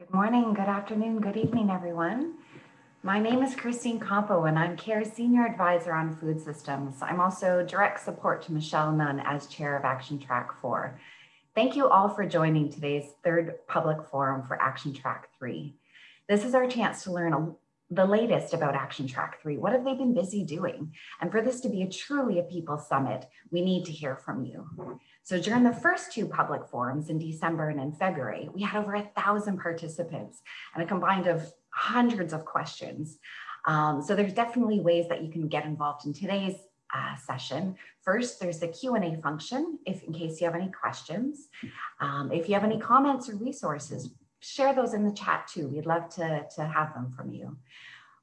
Good morning, good afternoon, good evening, everyone. My name is Christine Campeau and I'm CARE's Senior Advisor on Food Systems. I'm also direct support to Michelle Nunn as Chair of Action Track 4. Thank you all for joining today's third public forum for Action Track 3. This is our chance to learn a, the latest about Action Track 3. What have they been busy doing? And for this to be a truly a people summit, we need to hear from you. So during the first two public forums in December and in February, we had over a thousand participants and a combined of hundreds of questions. Um, so there's definitely ways that you can get involved in today's uh, session. First, there's the Q&A function, if in case you have any questions. Um, if you have any comments or resources, share those in the chat too. We'd love to, to have them from you.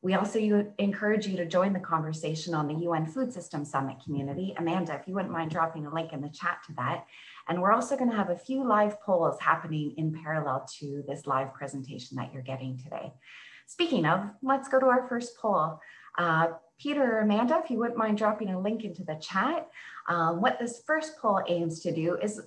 We also encourage you to join the conversation on the UN Food System Summit community. Amanda, if you wouldn't mind dropping a link in the chat to that. And we're also going to have a few live polls happening in parallel to this live presentation that you're getting today. Speaking of, let's go to our first poll. Uh, Peter or Amanda, if you wouldn't mind dropping a link into the chat. Um, what this first poll aims to do is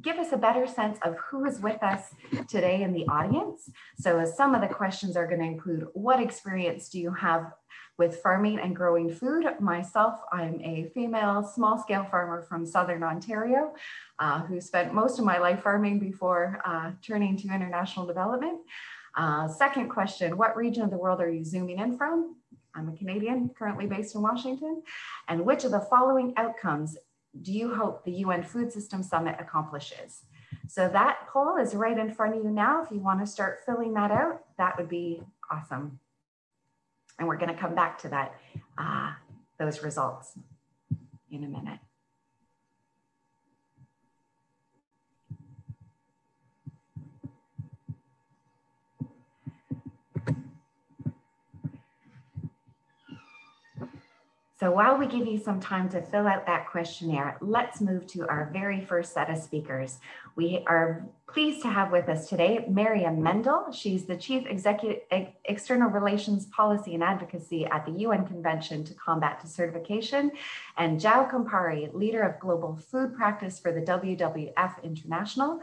give us a better sense of who is with us today in the audience. So some of the questions are going to include what experience do you have with farming and growing food. Myself, I'm a female small scale farmer from Southern Ontario uh, who spent most of my life farming before uh, turning to international development. Uh, second question, what region of the world are you zooming in from? I'm a Canadian currently based in Washington. And which of the following outcomes do you hope the UN Food System Summit accomplishes? So that poll is right in front of you now. If you want to start filling that out, that would be awesome. And we're going to come back to that, uh, those results in a minute. So while we give you some time to fill out that questionnaire, let's move to our very first set of speakers. We are pleased to have with us today Miriam Medel. She's the Chief Executive External Relations Policy and Advocacy at the UN Convention to Combat Desertification, and João Campari, Leader of Global Food Practice for the WWF International.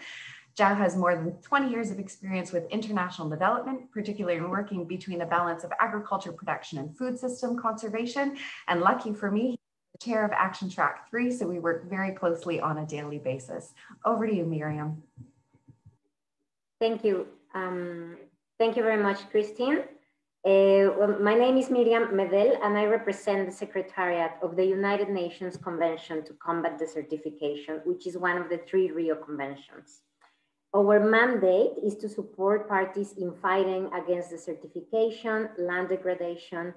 João has more than 20 years of experience with international development, particularly in working between the balance of agriculture production and food system conservation. And lucky for me, the chair of Action Track 3, so we work very closely on a daily basis. Over to you, Miriam. Thank you. Um, thank you very much, Christine. Uh, well, my name is Miriam Medel, and I represent the Secretariat of the United Nations Convention to Combat Desertification, which is one of the three Rio Conventions. Our mandate is to support parties in fighting against desertification, land degradation,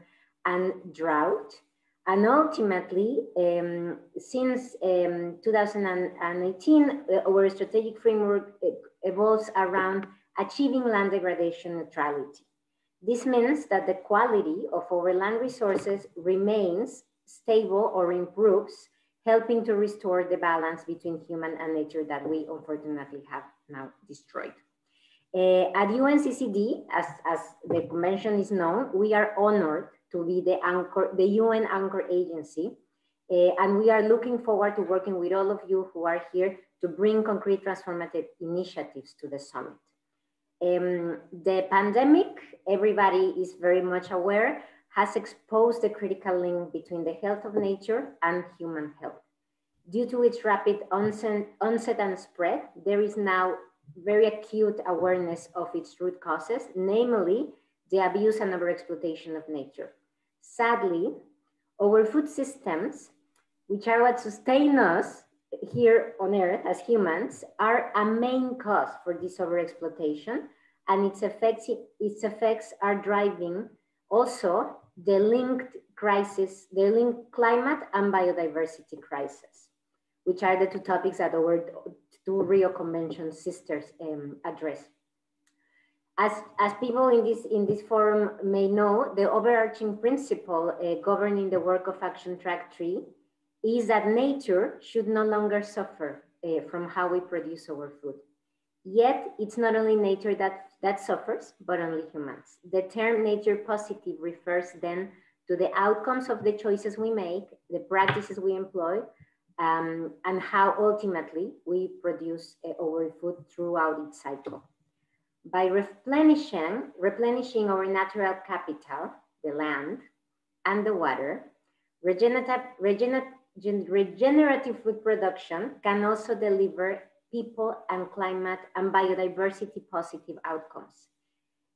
and drought. And ultimately, um, since um, 2018, uh, our strategic framework uh, evolves around achieving land degradation neutrality. This means that the quality of our land resources remains stable or improves helping to restore the balance between human and nature that we unfortunately have now destroyed. Uh, at UNCCD, as, as the convention is known, we are honored to be the anchor, the UN anchor agency. Uh, and we are looking forward to working with all of you who are here to bring concrete transformative initiatives to the summit. Um, the pandemic, everybody is very much aware, has exposed the critical link between the health of nature and human health. Due to its rapid onset, onset and spread, there is now very acute awareness of its root causes, namely the abuse and overexploitation of nature. Sadly, our food systems, which are what sustain us here on Earth as humans, are a main cause for this overexploitation, and its effects, its effects are driving also the linked crisis, the linked climate and biodiversity crisis, which are the two topics that our two Rio Convention sisters um, address. As, as people in this, in this forum may know, the overarching principle uh, governing the work of Action Track 3 is that nature should no longer suffer uh, from how we produce our food. Yet, it's not only nature that that suffers, but only humans. The term nature positive refers then to the outcomes of the choices we make, the practices we employ, um, and how ultimately we produce uh, our food throughout its cycle. by replenishing, replenishing our natural capital, the land and the water, regenerative, regenerative, regenerative food production can also deliver people and climate and biodiversity positive outcomes.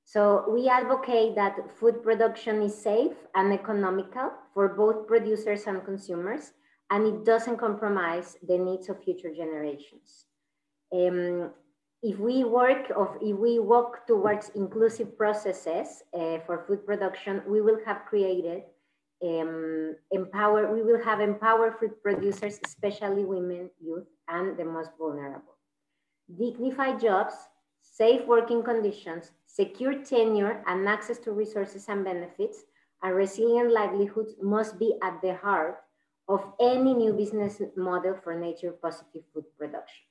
So we advocate that food production is safe and economical for both producers and consumers, and it doesn't compromise the needs of future generations. Um, if we work of if we work towards inclusive processes uh, for food production, we will have created um, empower. We will have empowered food producers, especially women, youth, and the most vulnerable. Dignified jobs, safe working conditions, secure tenure, and access to resources and benefits, and resilient livelihoods must be at the heart of any new business model for nature positive food production.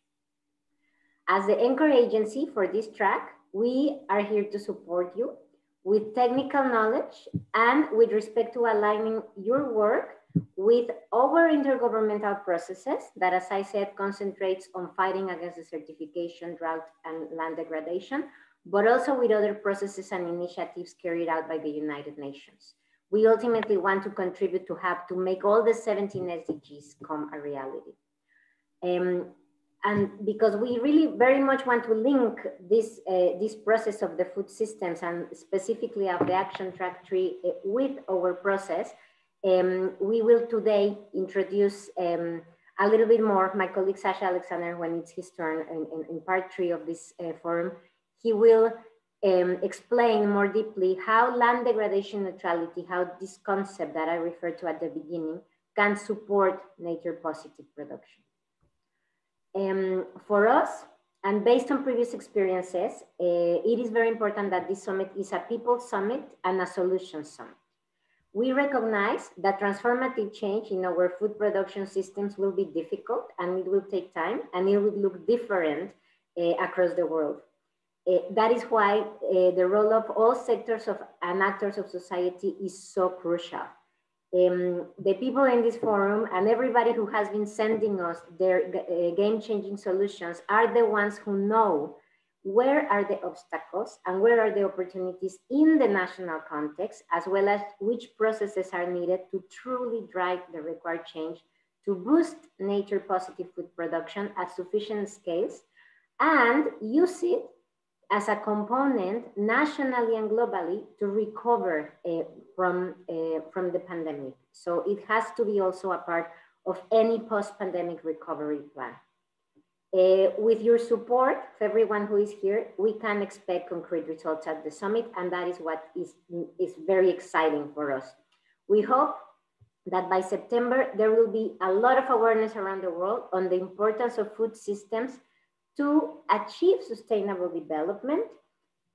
As the anchor agency for this track, we are here to support you with technical knowledge and with respect to aligning your work with our intergovernmental processes that, as I said, concentrates on fighting against desertification, drought, and land degradation, but also with other processes and initiatives carried out by the United Nations. We ultimately want to contribute to have to make all the 17 SDGs come a reality. Um, and because we really very much want to link this, uh, this process of the food systems and specifically of the action track tree uh, with our process, um, we will today introduce um, a little bit more, my colleague Sasha Alexander, when it's his turn in, in, in part three of this uh, forum, he will um, explain more deeply how land degradation neutrality, how this concept that I referred to at the beginning can support nature positive production. Um, for us, and based on previous experiences, uh, it is very important that this summit is a people summit and a solution summit. We recognize that transformative change in our food production systems will be difficult and it will take time and it will look different uh, across the world. Uh, that is why uh, the role of all sectors of and actors of society is so crucial um, the people in this forum and everybody who has been sending us their uh, game-changing solutions are the ones who know where are the obstacles and where are the opportunities in the national context, as well as which processes are needed to truly drive the required change to boost nature positive food production at sufficient scales and use it as a component nationally and globally to recover uh, from, uh, from the pandemic. So it has to be also a part of any post-pandemic recovery plan. Uh, with your support, for everyone who is here, we can expect concrete results at the summit, and that is what is, is very exciting for us. We hope that by September, there will be a lot of awareness around the world on the importance of food systems to achieve sustainable development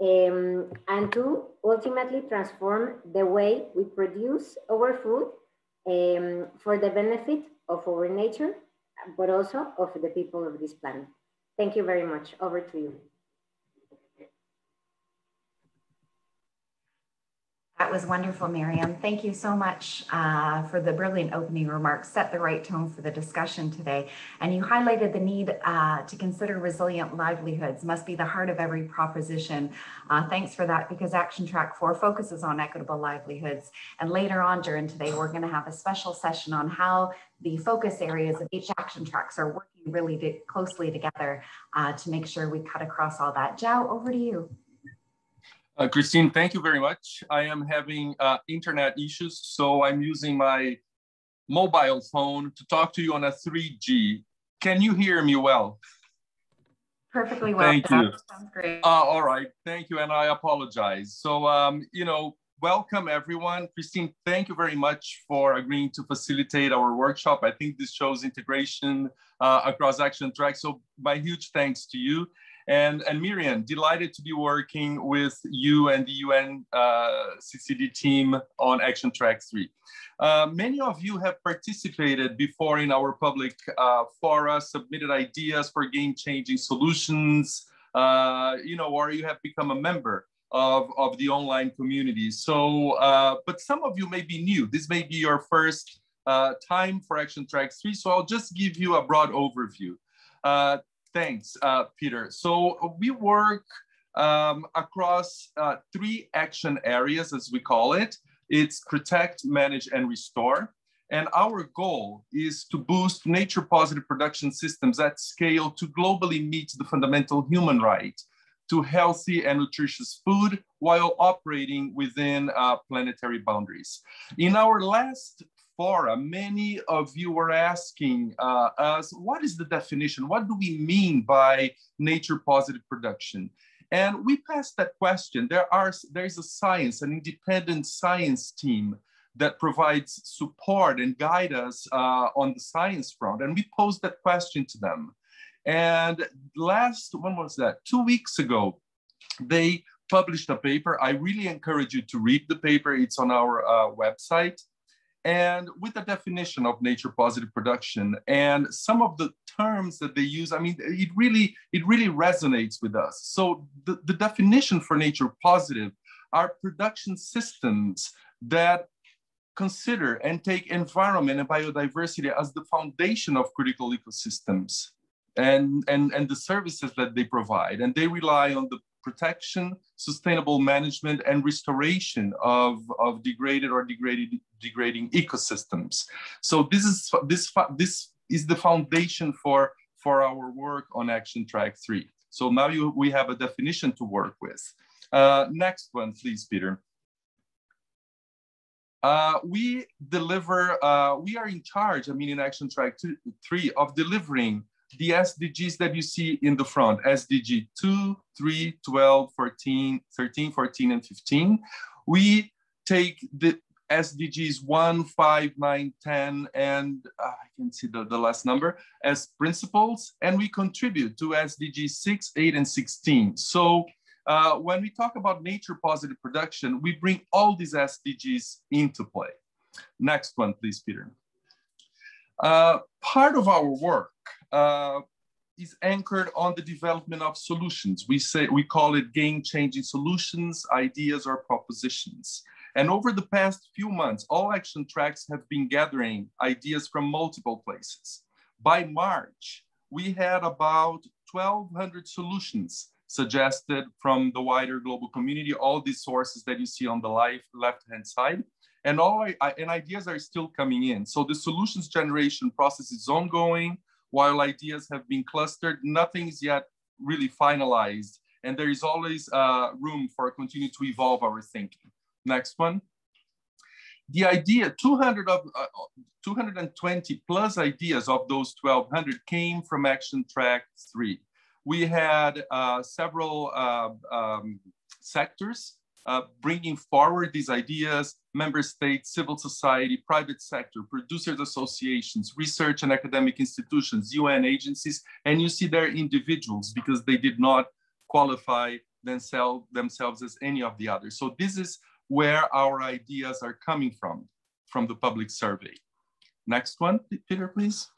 um, and to ultimately transform the way we produce our food um, for the benefit of our nature, but also of the people of this planet. Thank you very much. Over to you. That was wonderful, Miriam. Thank you so much uh, for the brilliant opening remarks, set the right tone for the discussion today. And you highlighted the need uh, to consider resilient livelihoods must be the heart of every proposition. Uh, thanks for that because Action Track 4 focuses on equitable livelihoods. And later on during today, we're gonna have a special session on how the focus areas of each action tracks are working really closely together uh, to make sure we cut across all that. João, over to you. Uh, Christine, thank you very much. I am having uh, internet issues, so I'm using my mobile phone to talk to you on a 3G. Can you hear me well? Perfectly well. Thank you. Sounds great. Uh, all right, thank you, and I apologize. So, um, you know, welcome everyone. Christine, thank you very much for agreeing to facilitate our workshop. I think this shows integration uh, across action tracks. So my huge thanks to you. And, and Miriam, delighted to be working with you and the UN uh, CCD team on Action Track 3. Uh, many of you have participated before in our public uh, fora, submitted ideas for game-changing solutions, uh, you know, or you have become a member of, of the online community. So, uh, but some of you may be new. This may be your first uh, time for Action Track 3. So I'll just give you a broad overview. Uh, Thanks, uh, Peter. So we work um, across uh, three action areas, as we call it. It's protect, manage, and restore. And our goal is to boost nature positive production systems at scale to globally meet the fundamental human right to healthy and nutritious food while operating within uh, planetary boundaries. In our last forum, many of you were asking uh, us, what is the definition? What do we mean by nature positive production? And we passed that question. There are there's a science, an independent science team that provides support and guide us uh, on the science front. And we posed that question to them. And last, when was that? Two weeks ago, they published a paper. I really encourage you to read the paper. It's on our uh, website. And with the definition of nature positive production and some of the terms that they use, I mean, it really, it really resonates with us. So the, the definition for nature positive are production systems that consider and take environment and biodiversity as the foundation of critical ecosystems and, and, and the services that they provide. And they rely on the protection, sustainable management, and restoration of, of degraded or degraded, degrading ecosystems. So this is, this, this is the foundation for, for our work on Action Track 3. So now you, we have a definition to work with. Uh, next one, please, Peter. Uh, we deliver, uh, we are in charge, I mean, in Action Track two, 3 of delivering the SDGs that you see in the front, SDG 2, 3, 12, 14, 13, 14, and 15. We take the SDGs 1, 5, 9, 10, and uh, I can see the, the last number as principles, and we contribute to SDG 6, 8, and 16. So uh, when we talk about nature positive production, we bring all these SDGs into play. Next one, please, Peter. Uh, part of our work uh, is anchored on the development of solutions. We say we call it game-changing solutions, ideas, or propositions. And over the past few months, all action tracks have been gathering ideas from multiple places. By March, we had about 1,200 solutions suggested from the wider global community, all these sources that you see on the left-hand side. And all and ideas are still coming in. So the solutions generation process is ongoing while ideas have been clustered, nothing is yet really finalized. And there is always uh, room for continue to evolve our thinking. Next one. The idea, 200 of, uh, 220 plus ideas of those 1200 came from Action Track 3. We had uh, several uh, um, sectors uh, bringing forward these ideas, member states, civil society, private sector, producers associations, research and academic institutions, UN agencies, and you see there individuals because they did not qualify themselves, themselves as any of the others. So this is where our ideas are coming from, from the public survey. Next one, Peter, please.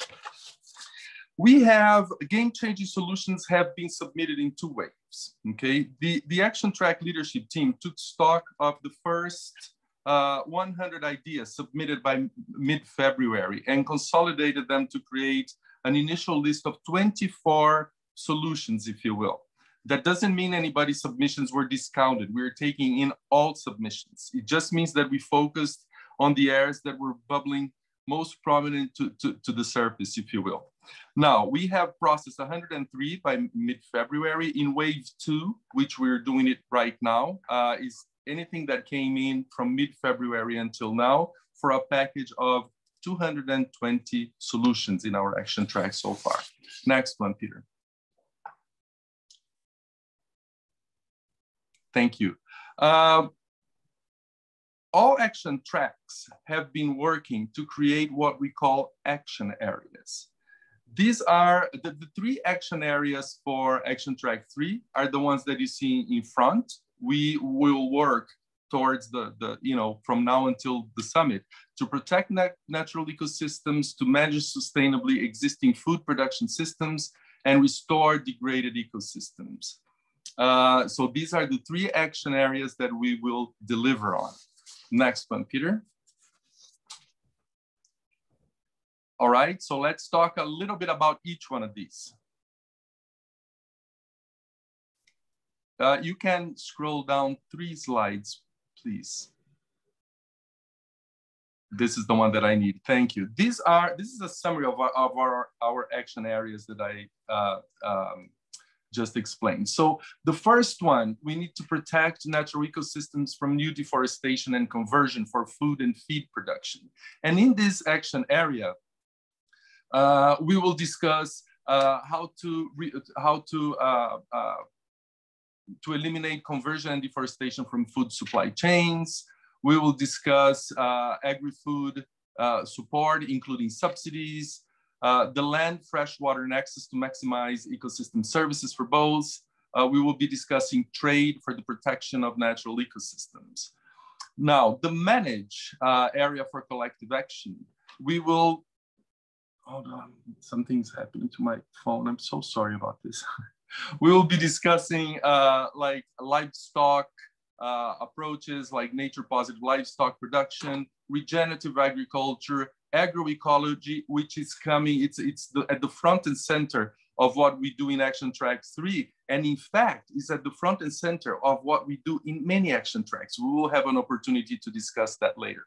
We have game-changing solutions have been submitted in two waves, okay? The, the action track leadership team took stock of the first uh, 100 ideas submitted by mid-February and consolidated them to create an initial list of 24 solutions, if you will. That doesn't mean anybody's submissions were discounted. We're taking in all submissions. It just means that we focused on the areas that were bubbling most prominent to, to, to the surface, if you will. Now, we have processed 103 by mid-February. In wave two, which we're doing it right now, uh, is anything that came in from mid-February until now for a package of 220 solutions in our action track so far. Next one, Peter. Thank you. Uh, all action tracks have been working to create what we call action areas. These are the, the, three action areas for action track three are the ones that you see in front. We will work towards the, the you know, from now until the summit to protect nat natural ecosystems, to manage sustainably existing food production systems, and restore degraded ecosystems. Uh, so these are the three action areas that we will deliver on. Next one, Peter. All right, so let's talk a little bit about each one of these. Uh, you can scroll down three slides, please. This is the one that I need. Thank you. These are this is a summary of our of our, our action areas that I uh, um, just explained. So the first one, we need to protect natural ecosystems from new deforestation and conversion for food and feed production. And in this action area, we will discuss uh, how to how to uh, uh, to eliminate conversion and deforestation from food supply chains. We will discuss uh, agri-food uh, support, including subsidies, uh, the land, fresh water, and access to maximize ecosystem services for both. Uh, we will be discussing trade for the protection of natural ecosystems. Now, the manage uh, area for collective action. We will, hold on, something's happening to my phone. I'm so sorry about this. we will be discussing uh, like livestock uh, approaches like nature positive livestock production, regenerative agriculture, agroecology, which is coming, it's, it's the, at the front and center of what we do in Action Track 3. And in fact, is at the front and center of what we do in many action tracks. We will have an opportunity to discuss that later.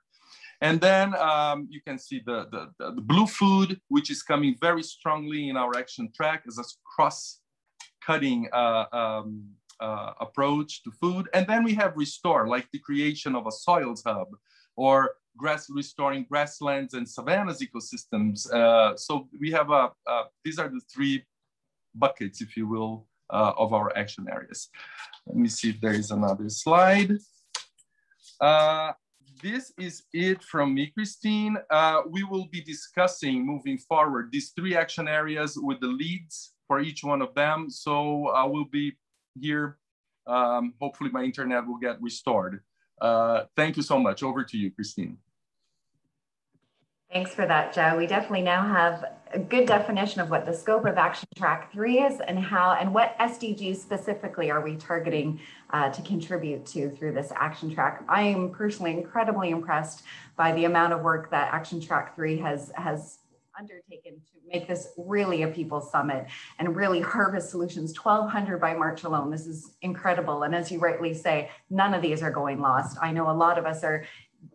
And then um, you can see the, the, the, the, blue food, which is coming very strongly in our action track as a cross-cutting uh, um, uh, approach to food. And then we have restore, like the creation of a soils hub or grass restoring grasslands and savannas ecosystems. Uh, so we have a, uh, these are the three buckets, if you will, uh, of our action areas. Let me see if there is another slide. Uh, this is it from me, Christine. Uh, we will be discussing moving forward these three action areas with the leads for each one of them. So I will be here. Um, hopefully my internet will get restored. Uh, thank you so much. Over to you, Christine. Thanks for that, Joe. We definitely now have a good definition of what the scope of Action Track 3 is and how and what SDGs specifically are we targeting uh, to contribute to through this action track. I am personally incredibly impressed by the amount of work that Action Track 3 has, has undertaken to make this really a people summit and really harvest solutions. 1200 by march alone. This is incredible. And as you rightly say none of these are going lost. I know a lot of us are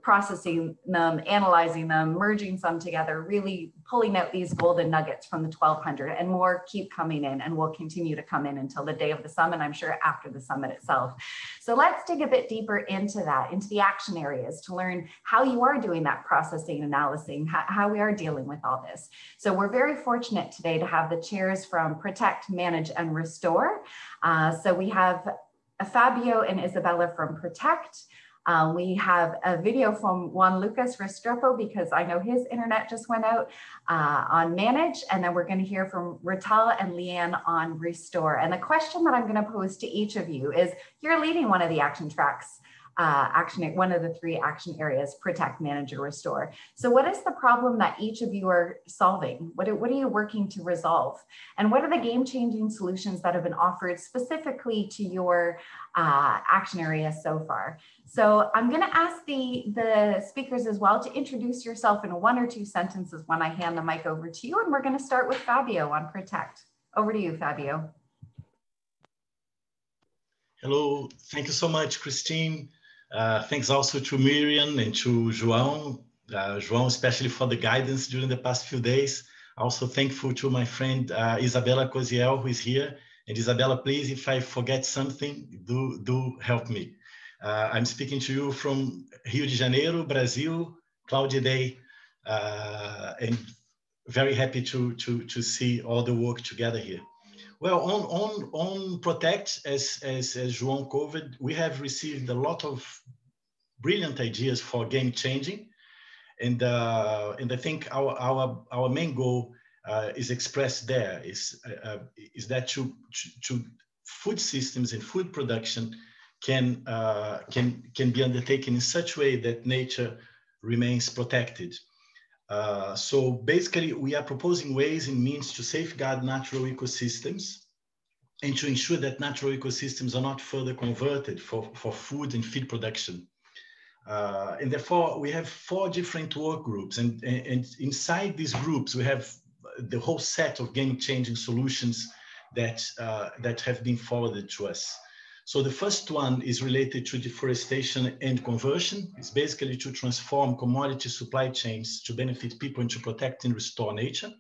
processing them, analyzing them, merging some together, really pulling out these golden nuggets from the 1200 and more keep coming in and will continue to come in until the day of the summit, I'm sure after the summit itself. So let's dig a bit deeper into that, into the action areas to learn how you are doing that processing, analyzing, how, how we are dealing with all this. So we're very fortunate today to have the chairs from Protect, Manage, and Restore. Uh, so we have Fabio and Isabella from Protect, um, we have a video from Juan Lucas Restrepo because I know his internet just went out uh, on Manage. And then we're going to hear from Rital and Leanne on Restore. And the question that I'm going to pose to each of you is you're leading one of the action tracks uh, action, one of the three action areas, protect, manage, or restore. So what is the problem that each of you are solving? What what are you working to resolve? And what are the game-changing solutions that have been offered specifically to your uh, action area so far? So I'm gonna ask the, the speakers as well to introduce yourself in one or two sentences when I hand the mic over to you. And we're gonna start with Fabio on protect. Over to you, Fabio. Hello, thank you so much, Christine. Uh, thanks also to Miriam and to João, uh, João especially for the guidance during the past few days. Also thankful to my friend uh, Isabella Coziel who is here. And Isabella, please, if I forget something, do, do help me. Uh, I'm speaking to you from Rio de Janeiro, Brazil, cloudy day, uh, and very happy to, to, to see all the work together here. Well, on on on Protect, as as as João covered, we have received a lot of brilliant ideas for game changing, and uh, and I think our our our main goal uh, is expressed there is uh, uh is that to, to, food systems and food production can uh, can can be undertaken in such a way that nature remains protected. Uh, so basically, we are proposing ways and means to safeguard natural ecosystems and to ensure that natural ecosystems are not further converted for, for food and feed production. Uh, and therefore, we have four different work groups. And, and inside these groups, we have the whole set of game-changing solutions that, uh, that have been forwarded to us. So the first one is related to deforestation and conversion. It's basically to transform commodity supply chains to benefit people and to protect and restore nature.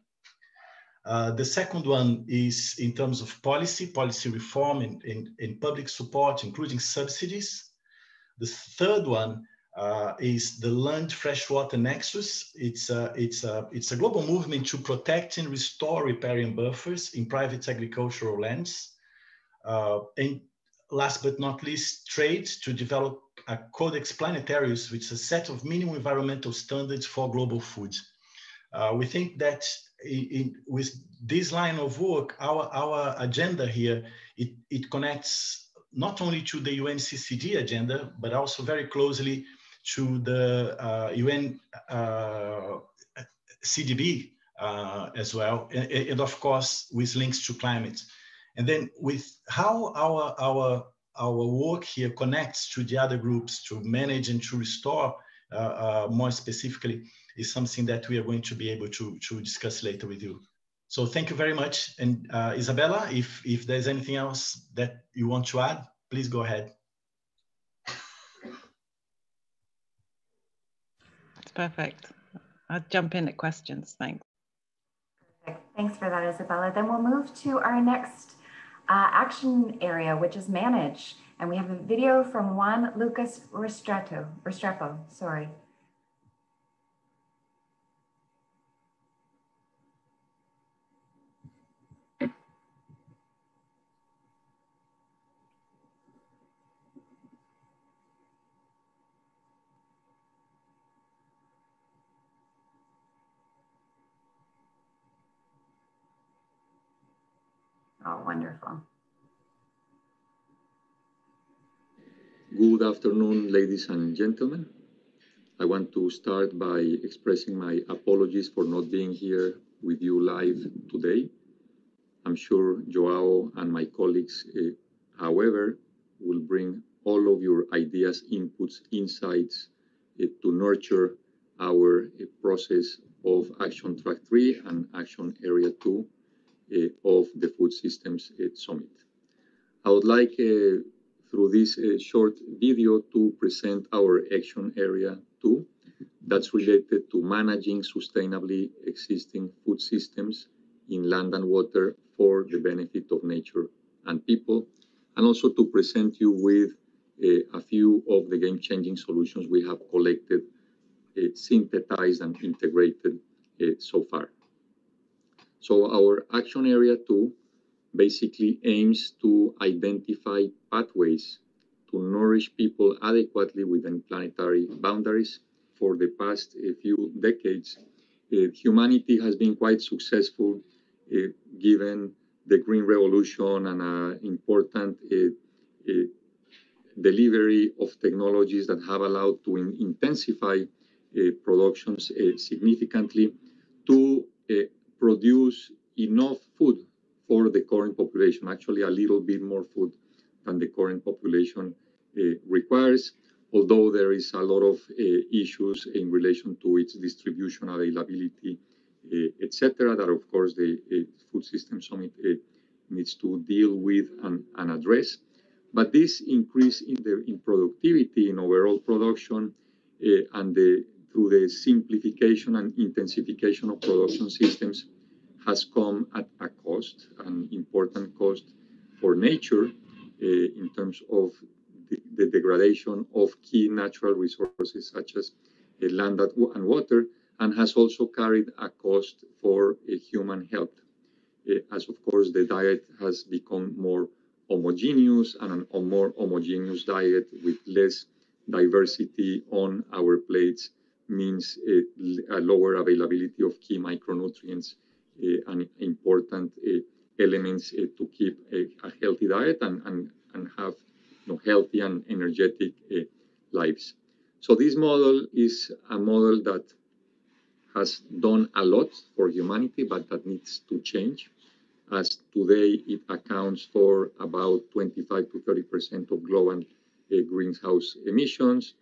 Uh, the second one is in terms of policy, policy reform and, and, and public support, including subsidies. The third one uh, is the Land Freshwater Nexus. It's a, it's, a, it's a global movement to protect and restore riparian buffers in private agricultural lands. Uh, and last but not least, trade to develop a Codex Planetarius, which is a set of minimum environmental standards for global food. Uh, we think that in, with this line of work, our, our agenda here, it, it connects not only to the UNCCD agenda, but also very closely to the uh, UN uh, CDB uh, as well, and, and, of course with links to climate. And then with how our, our, our work here connects to the other groups to manage and to restore uh, uh, more specifically is something that we are going to be able to, to discuss later with you. So thank you very much. And uh, Isabella, if, if there's anything else that you want to add, please go ahead. That's perfect. I'll jump in at questions. Thanks. Perfect. Thanks for that, Isabella. Then we'll move to our next uh, action area, which is manage. And we have a video from Juan Lucas Restrepo, Restrepo sorry. Wonderful. Good afternoon, ladies and gentlemen. I want to start by expressing my apologies for not being here with you live today. I'm sure Joao and my colleagues, uh, however, will bring all of your ideas, inputs, insights uh, to nurture our uh, process of Action Track 3 and Action Area 2 uh, of the Food Systems uh, Summit. I would like, uh, through this short video, to present our action area two that's related to managing sustainably existing food systems in land and water for the benefit of nature and people, and also to present you with uh, a few of the game-changing solutions we have collected, uh, synthesized, and integrated uh, so far. So our action area two basically aims to identify pathways to nourish people adequately within planetary boundaries. For the past few decades, uh, humanity has been quite successful uh, given the green revolution and an important uh, delivery of technologies that have allowed to in intensify productions significantly to produce enough food for the current population, actually a little bit more food than the current population uh, requires, although there is a lot of uh, issues in relation to its distribution, availability, uh, etc., that of course the uh, Food System Summit uh, needs to deal with and, and, address. But this increase in the in productivity, in overall production, uh, and the through the simplification and intensification of production systems has come at a cost, an important cost for nature uh, in terms of the, the, degradation of key natural resources such as uh, land and water, and has also carried a cost for uh, human health. as of course the diet has become more homogeneous and a more homogeneous diet with less diversity on our plates means a, a lower availability of key micronutrients uh, and important uh, elements to keep a, a, healthy diet and, and, and have you know, healthy and energetic lives. So this model is a model that has done a lot for humanity, but that needs to change. As today it accounts for about 25 to 30 percent of global uh, greenhouse emissions.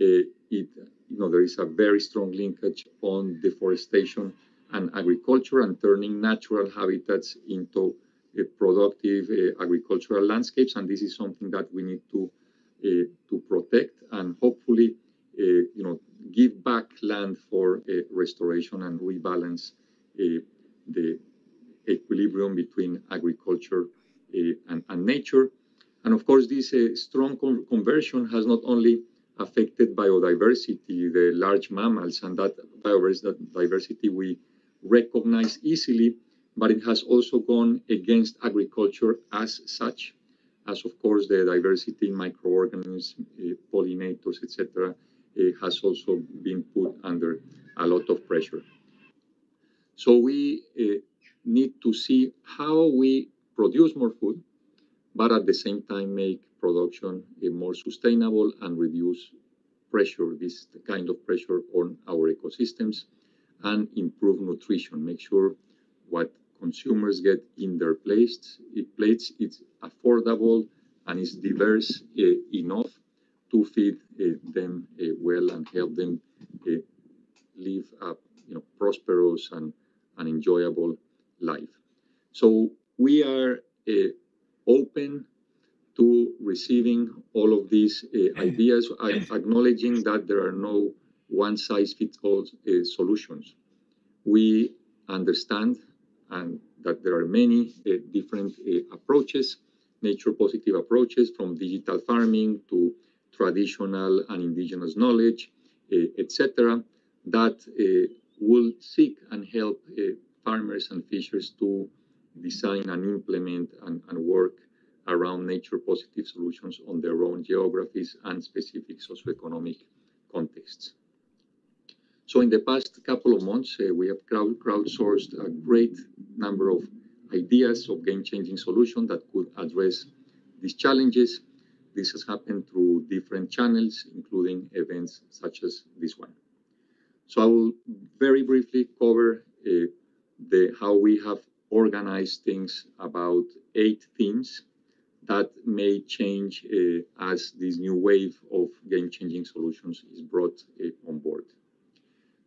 Uh, it you know, there is a very strong linkage on deforestation and agriculture and turning natural habitats into uh, productive uh, agricultural landscapes, and this is something that we need to uh, to protect and hopefully, you know, give back land for restoration and rebalance the equilibrium between agriculture and, and, nature. And of course, this strong con conversion has not only affected biodiversity, the large mammals, and that biodiversity we recognize easily, but it has also gone against agriculture as such, as of course the diversity in microorganisms, uh, pollinators, etc., uh, has also been put under a lot of pressure. So we uh, need to see how we produce more food, but at the same time make production more sustainable and reduce pressure, this kind of pressure on our ecosystems, and improve nutrition. Make sure what consumers get in their plates, it's affordable and is diverse uh, enough to feed uh, them uh, well and help them live a you know, prosperous and an enjoyable life. So we are open to receiving all of these uh, ideas, acknowledging that there are no one-size-fits-all solutions. We understand and that there are many uh, different uh, approaches, nature positive approaches from digital farming to traditional and indigenous knowledge, uh, etc., that will seek and help farmers and fishers to design and implement and, and, work around nature positive solutions on their own geographies and specific socioeconomic contexts. So in the past couple of months, uh, we have crowd, crowdsourced a great number of ideas of game-changing solutions that could address these challenges. This has happened through different channels, including events such as this one. So I will very briefly cover uh, the, how we have organized things about eight themes that may change uh, as this new wave of game-changing solutions is brought uh, on board.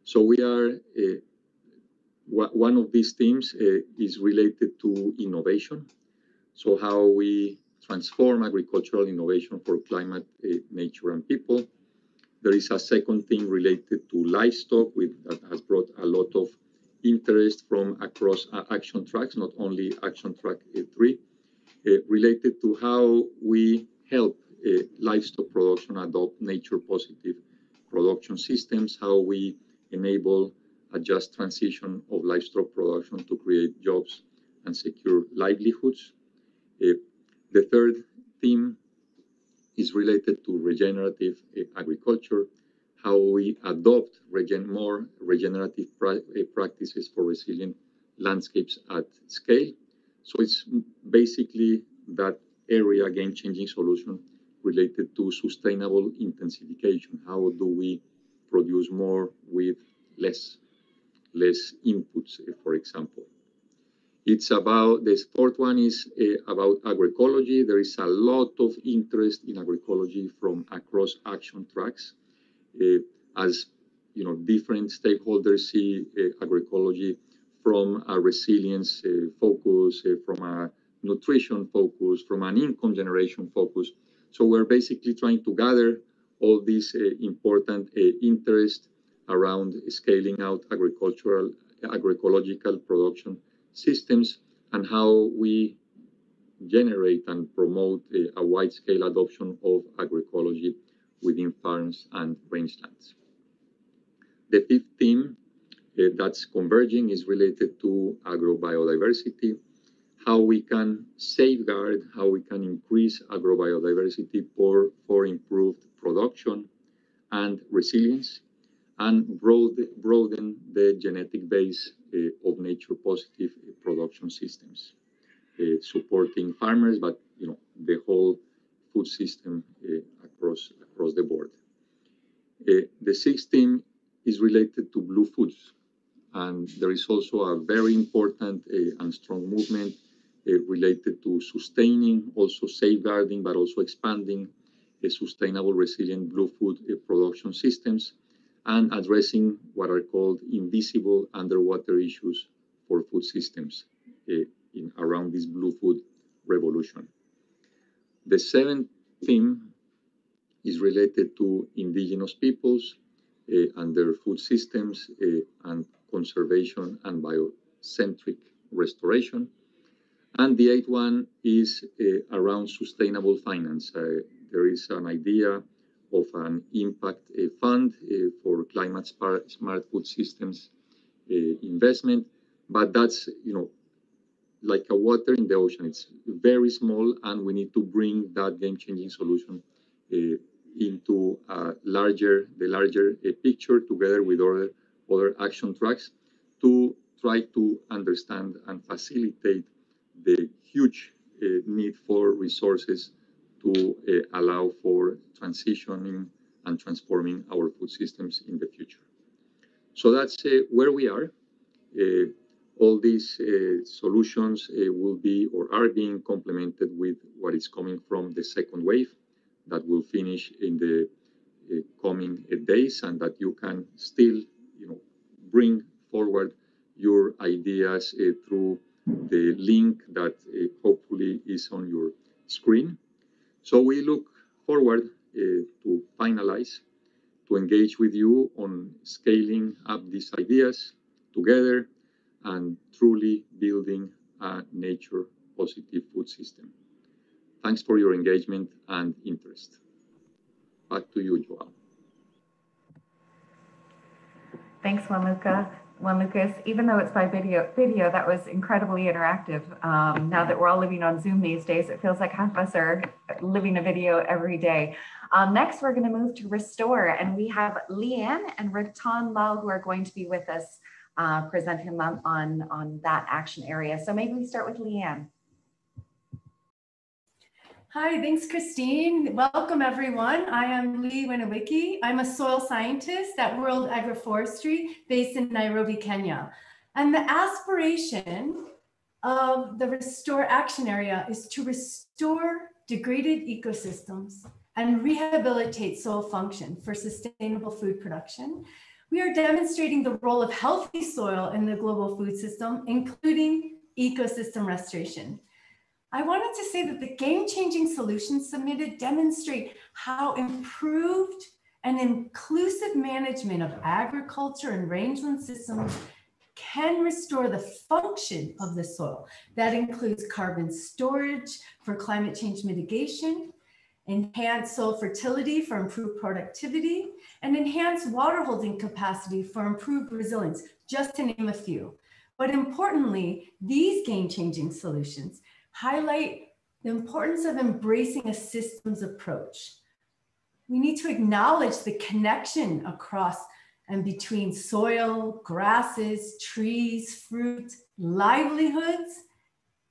So we are, uh, one of these themes is related to innovation. So how we transform agricultural innovation for climate, nature, and people. There is a second theme related to livestock that has brought a lot of interest from across action tracks, not only action track three, related to how we help livestock production adopt nature positive production systems, how we enable a just transition of livestock production to create jobs and secure livelihoods. Uh, the third theme is related to regenerative uh, agriculture, how we adopt regen more regenerative pra uh, practices for resilient landscapes at scale. So it's basically that area game-changing solution related to sustainable intensification. How do we produce more with less, less inputs, eh, for example. It's about, the fourth one is uh, about agroecology. There is a lot of interest in agroecology from across action tracks. Uh, as you know, different stakeholders see uh, agroecology from a resilience focus, from a nutrition focus, from an income generation focus. So we're basically trying to gather all these uh, important uh, interests around scaling out agricultural, agroecological production systems and how we generate and promote a, a wide-scale adoption of agroecology within farms and rangelands. The fifth theme uh, that's converging is related to agrobiodiversity, how we can safeguard, how we can increase agrobiodiversity for, for improved production and resilience, and broad, broaden the genetic base uh, of nature positive production systems, uh, supporting farmers, but you know the whole food system uh, across across the board. Uh, the sixth theme is related to blue foods, and there is also a very important uh, and strong movement uh, related to sustaining, also safeguarding, but also expanding sustainable, resilient blue food production systems and addressing what are called invisible underwater issues for food systems in around this blue food revolution. The seventh theme is related to indigenous peoples uh, and their food systems uh, and conservation and biocentric restoration. And the eighth one is uh, around sustainable finance. Uh, there is an idea of an impact uh, fund uh, for climate smart food systems investment, but that's you know like a water in the ocean. It's very small, and we need to bring that game-changing solution uh, into a larger, the larger uh, picture together with other other action tracks to try to understand and facilitate the huge uh, need for resources to uh, allow for transitioning and transforming our food systems in the future. So that's uh, where we are. Uh, all these uh, solutions uh, will be or are being complemented with what is coming from the second wave that will finish in the coming days and that you can still bring forward your ideas uh, through the link that uh, hopefully is on your screen. So we look forward uh, to finalize to engage with you on scaling up these ideas together and truly building a nature positive food system. Thanks for your engagement and interest. Back to you, João. Thanks, Juan Luca. Juan Lucas, even though it's by video, video that was incredibly interactive. Um, now that we're all living on Zoom these days, it feels like half of us are living a video every day. Um, next, we're going to move to Restore, and we have Leigh Ann and Ratan Lal who are going to be with us uh, presenting them on, on that action area. So maybe we start with Leigh Ann. Hi, thanks, Christine. Welcome, everyone. I am Leigh Winowiecki. I'm a soil scientist at World Agroforestry based in Nairobi, Kenya. And the aspiration of the Restore Action Area is to restore degraded ecosystems and rehabilitate soil function for sustainable food production we are demonstrating the role of healthy soil in the global food system, including ecosystem restoration. I wanted to say that the game-changing solutions submitted demonstrate how improved and inclusive management of agriculture and rangeland systems can restore the function of the soil. That includes carbon storage for climate change mitigation, enhance soil fertility for improved productivity, and enhance water holding capacity for improved resilience, just to name a few. But importantly, these game changing solutions highlight the importance of embracing a systems approach. We need to acknowledge the connection across and between soil, grasses, trees, fruits, livelihoods,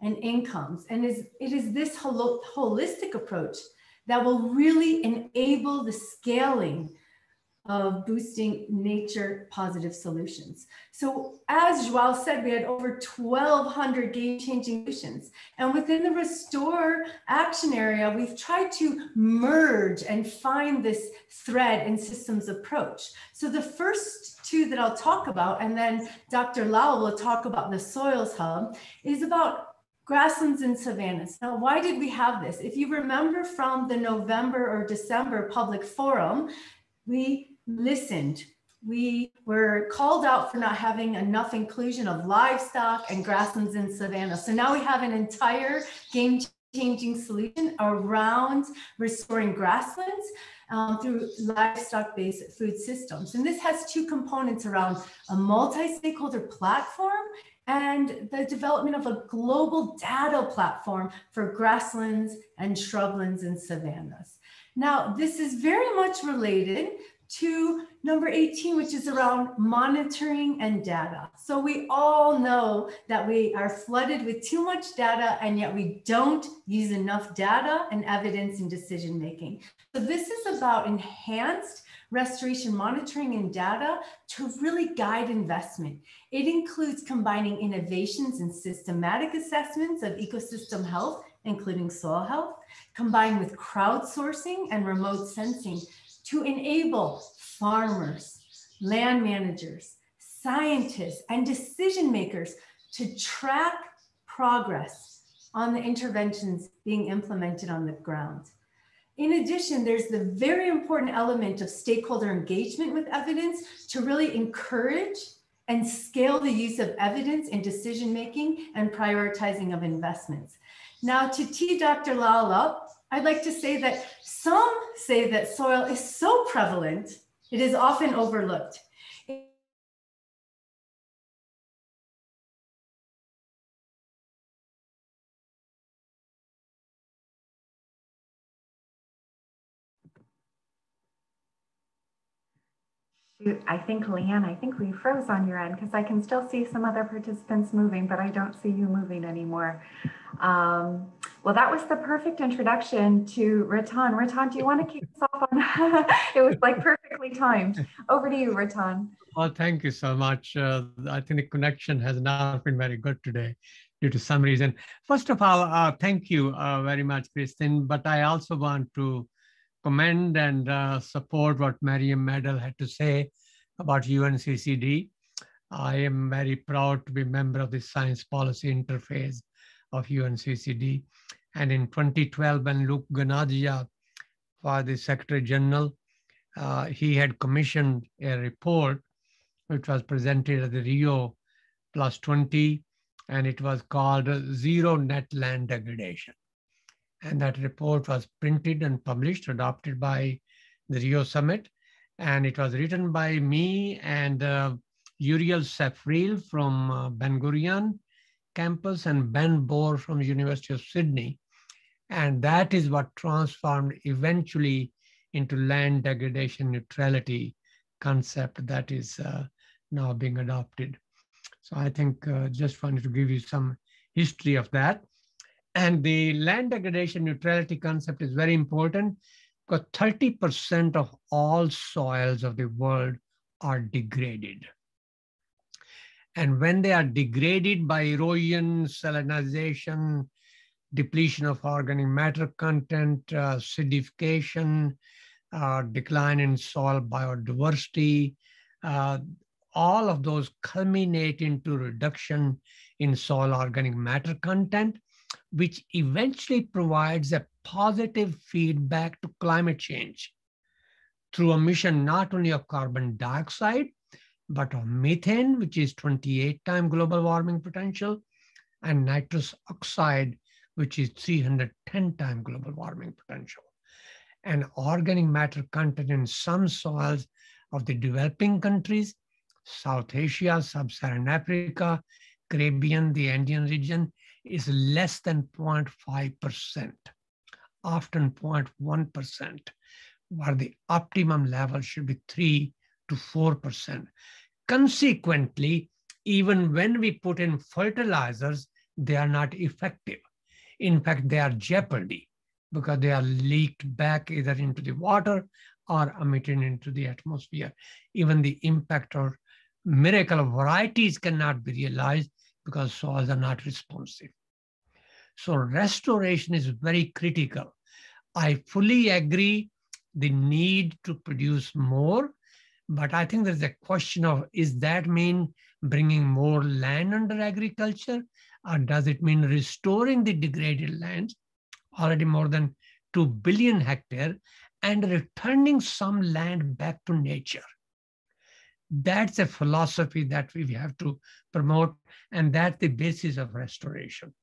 and incomes. And it is this holistic approach that will really enable the scaling of boosting nature positive solutions. So as João said, we had over 1200 game changing solutions. And within the restore action area, we've tried to merge and find this thread and systems approach. So the first two that I'll talk about, and then Dr. Lal will talk about the soils hub, is about grasslands and savannas. Now, why did we have this? If you remember from the November or December public forum, we listened. We were called out for not having enough inclusion of livestock and grasslands in savannas. So now we have an entire game changing solution around restoring grasslands um, through livestock based food systems. And this has two components around a multi stakeholder platform and the development of a global data platform for grasslands and shrublands and savannas. Now, this is very much related to number 18, which is around monitoring and data. So we all know that we are flooded with too much data and yet we don't use enough data and evidence in decision making. So this is about enhanced restoration monitoring and data to really guide investment. It includes combining innovations and systematic assessments of ecosystem health, including soil health, combined with crowdsourcing and remote sensing to enable farmers, land managers, scientists, and decision makers to track progress on the interventions being implemented on the ground. In addition, there's the very important element of stakeholder engagement with evidence to really encourage and scale the use of evidence in decision making and prioritizing of investments. Now, to tee Dr. Lal up, I'd like to say that some say that soil is so prevalent, it is often overlooked. I think, Leigh Ann, I think we froze on your end because I can still see some other participants moving, but I don't see you moving anymore. Um, well, that was the perfect introduction to Ratan. Ratan, do you want to kick us off on? it was like perfectly timed. Over to you, Ratan. Well, thank you so much. Uh, I think the connection has not been very good today due to some reason. First of all, uh, thank you uh, very much, Kristen. But I also want to commend and uh, support what Miriam Medel had to say about UNCCD. I am very proud to be a member of the science policy interface of UNCCD. And in 2012, when Luc Gnacadja was the Secretary General, uh, he had commissioned a report which was presented at the Rio Plus 20, and it was called Zero Net Land Degradation. And that report was printed and published, adopted by the Rio Summit. And it was written by me and uh, Uriel Safriel from uh, Ben Gurion campus and Ben Bohr from University of Sydney. And that is what transformed eventually into land degradation neutrality concept that is uh, now being adopted. So I think uh, just wanted to give you some history of that. And the land degradation neutrality concept is very important because 30% of all soils of the world are degraded. And when they are degraded by erosion, salinization, depletion of organic matter content, uh, acidification, uh, decline in soil biodiversity, uh, all of those culminate into reduction in soil organic matter content which eventually provides a positive feedback to climate change. Through emission not only of carbon dioxide, but of methane, which is 28 times global warming potential, and nitrous oxide, which is 310 times global warming potential. And organic matter content in some soils of the developing countries, South Asia, Sub-Saharan Africa, Caribbean, the Andean region, is less than 0.5%, often 0.1%, where the optimum level should be 3 to 4%. Consequently, even when we put in fertilizers, they are not effective. In fact, they are jeopardy because they are leaked back either into the water or emitted into the atmosphere. Even the impact or miracle varieties cannot be realized because soils are not responsive. So restoration is very critical. I fully agree the need to produce more, but I think there's a question of, is that mean bringing more land under agriculture? Or does it mean restoring the degraded lands, already more than 2 billion hectare, and returning some land back to nature? That's a philosophy that we have to promote, and that's the basis of restoration.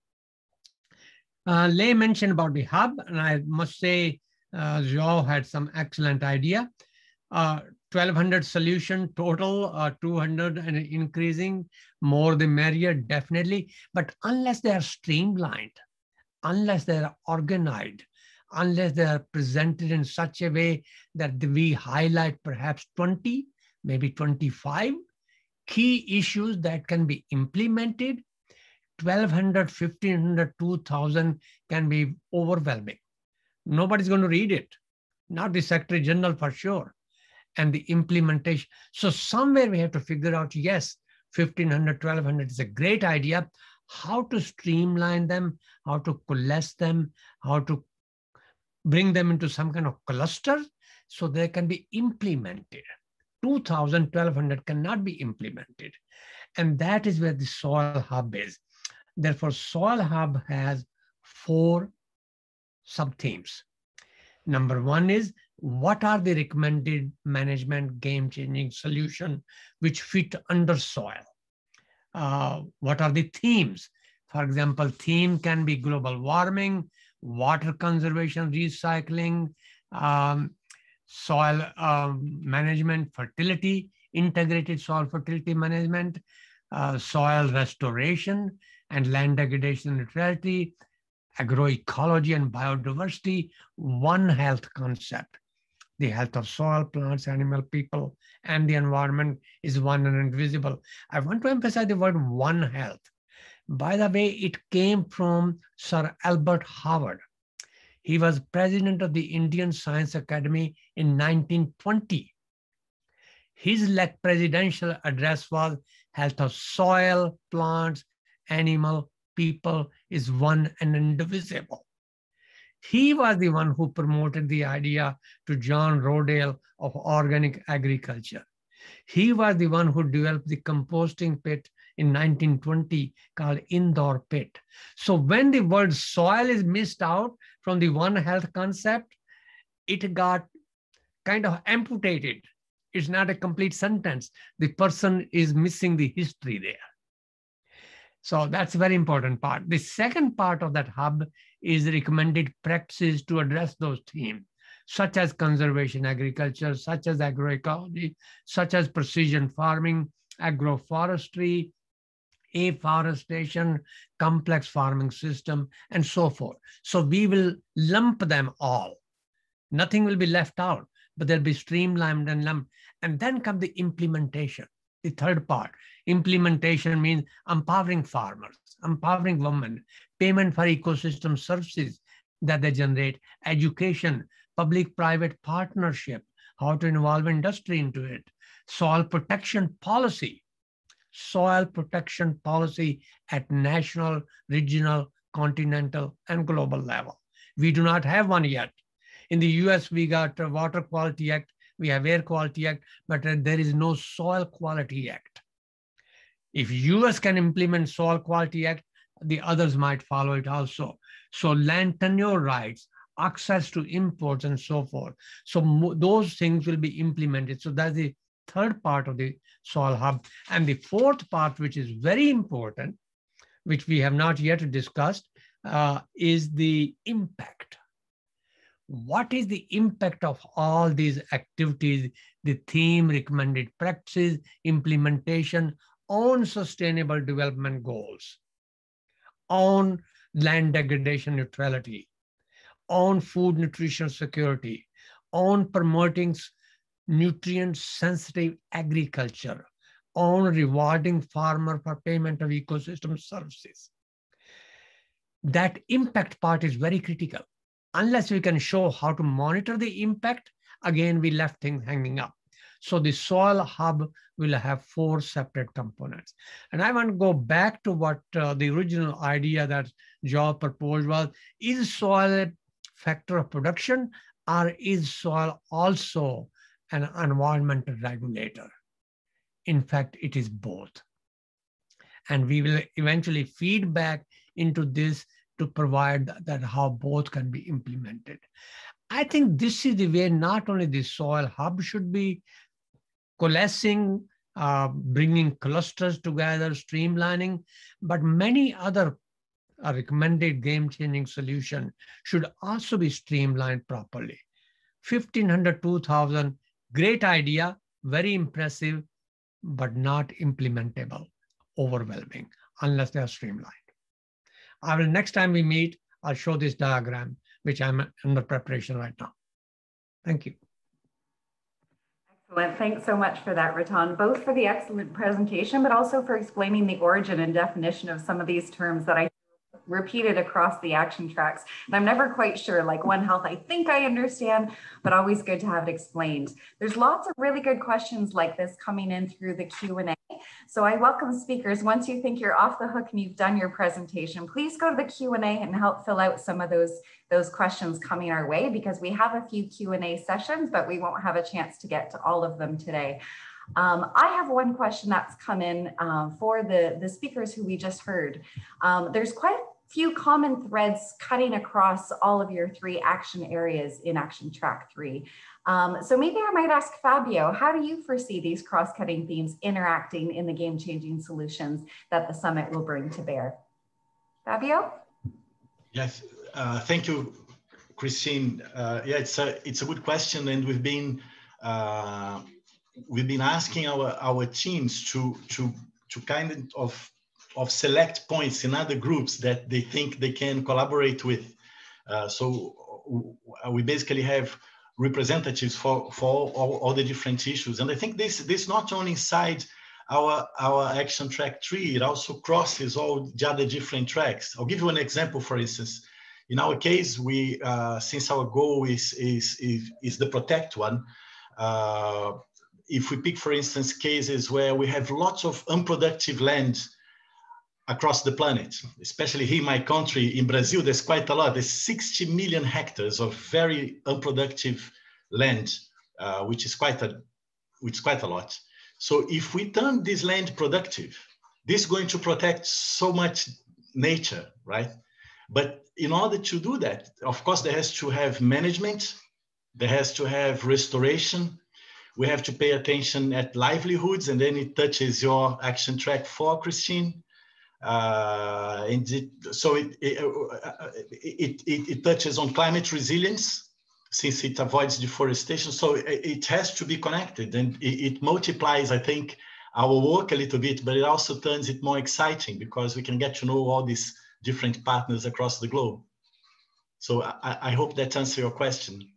Uh, Lay mentioned about the hub, and I must say, uh, João had some excellent idea. Uh, 1200 solution total, uh, 200 and increasing, more the merrier, definitely. But unless they are streamlined, unless they are organized, unless they are presented in such a way that we highlight perhaps 20 maybe 25 key issues that can be implemented. 1200, 1500, 2000 can be overwhelming. Nobody's going to read it, not the Secretary General for sure. And the implementation. So, somewhere we have to figure out yes, 1500, 1200 is a great idea. How to streamline them, how to coalesce them, how to bring them into some kind of cluster so they can be implemented. 2000, 1200 cannot be implemented. And that is where the soil hub is. Therefore, soil hub has four sub-themes. Number one is what are the recommended management game-changing solution which fit under soil? Uh, what are the themes? For example, theme can be global warming, water conservation, recycling, um, soil um, management, fertility, integrated soil fertility management, uh, soil restoration and land degradation neutrality, agroecology and biodiversity, one health concept. The health of soil, plants, animal, people, and the environment is one and indivisible. I want to emphasize the word one health. By the way, it came from Sir Albert Howard. He was president of the Indian Science Academy in 1920. His presidential address was health of soil, plants, animal, people is one and indivisible. He was the one who promoted the idea to John Rodale of organic agriculture. He was the one who developed the composting pit in 1920 called Indore pit. So when the word soil is missed out from the One Health concept, it got kind of amputated. It's not a complete sentence. The person is missing the history there. So that's a very important part. The second part of that hub is recommended practices to address those themes, such as conservation agriculture, such as agroecology, such as precision farming, agroforestry, afforestation, complex farming system, and so forth. So we will lump them all. Nothing will be left out, but they'll be streamlined and lumped. And then come the implementation, the third part. Implementation means empowering farmers, empowering women, payment for ecosystem services that they generate, education, public-private partnership, how to involve industry into it, soil protection policy, soil protection policy at national, regional, continental, and global level. We do not have one yet. In the US, we got Water Quality Act, we have Air Quality Act, but there is no Soil Quality Act. If US can implement Soil Quality Act, the others might follow it also. So land tenure rights, access to imports and so forth. So those things will be implemented. So that's the third part of the soil hub. And the fourth part, which is very important, which we have not yet discussed, uh, is the impact. What is the impact of all these activities, the theme, recommended practices, implementation on sustainable development goals, on land degradation neutrality, on food nutrition security, on promoting nutrient sensitive agriculture, on rewarding farmer for payment of ecosystem services. That impact part is very critical. Unless we can show how to monitor the impact, again, we left things hanging up. So the soil hub will have four separate components. And I want to go back to what uh, the original idea that Joe proposed was, is soil a factor of production or is soil also an environmental regulator. In fact, it is both. And we will eventually feed back into this to provide that, that how both can be implemented. I think this is the way not only the soil hub should be coalescing, uh, bringing clusters together, streamlining, but many other uh, recommended game-changing solution should also be streamlined properly. 1500, 2000 Great idea, very impressive, but not implementable, overwhelming, unless they are streamlined. I will, next time we meet, I'll show this diagram, which I'm under preparation right now. Thank you. Excellent. Thanks so much for that, Ratan, both for the excellent presentation, but also for explaining the origin and definition of some of these terms that I repeated across the action tracks. And I'm never quite sure, like One Health, I think I understand, but always good to have it explained. There's lots of really good questions like this coming in through the Q&A. So I welcome speakers. Once you think you're off the hook and you've done your presentation, please go to the Q&A and help fill out some of those, those questions coming our way because we have a few Q&A sessions, but we won't have a chance to get to all of them today. Um, I have one question that's come in uh, for the, the speakers who we just heard. Um, there's quite few common threads cutting across all of your three action areas in Action Track 3. Um, so maybe I might ask Fabio, how do you foresee these cross-cutting themes interacting in the game-changing solutions that the summit will bring to bear? Fabio? Yes, uh, thank you, Christine. Uh, yeah, it's a, it's a good question and we've been, uh, we've been asking our, our teams to, to, to kind of of select points in other groups that they think they can collaborate with. Uh, so we basically have representatives for, for all, all, the different issues. And I think this, this not only inside our, our action track three, it also crosses all the other different tracks. I'll give you an example, for instance. In our case, we, uh, since our goal is, is, is, is the protect one, uh, if we pick, for instance, cases where we have lots of unproductive land across the planet, especially here in my country, in Brazil, there's quite a lot. There's 60 million hectares of very unproductive land, uh, which is quite a, which is quite a lot. So if we turn this land productive, this is going to protect so much nature, right? But in order to do that, of course, there has to have management, there has to have restoration. We have to pay attention at livelihoods, and then it touches your action track for Christine uh, and it, so it it, uh, it, it, it, touches on climate resilience since it avoids deforestation. So it, has to be connected and it, it, multiplies, I think, our work a little bit, but it also turns it more exciting because we can get to know all these different partners across the globe. So I, I hope that answers your question.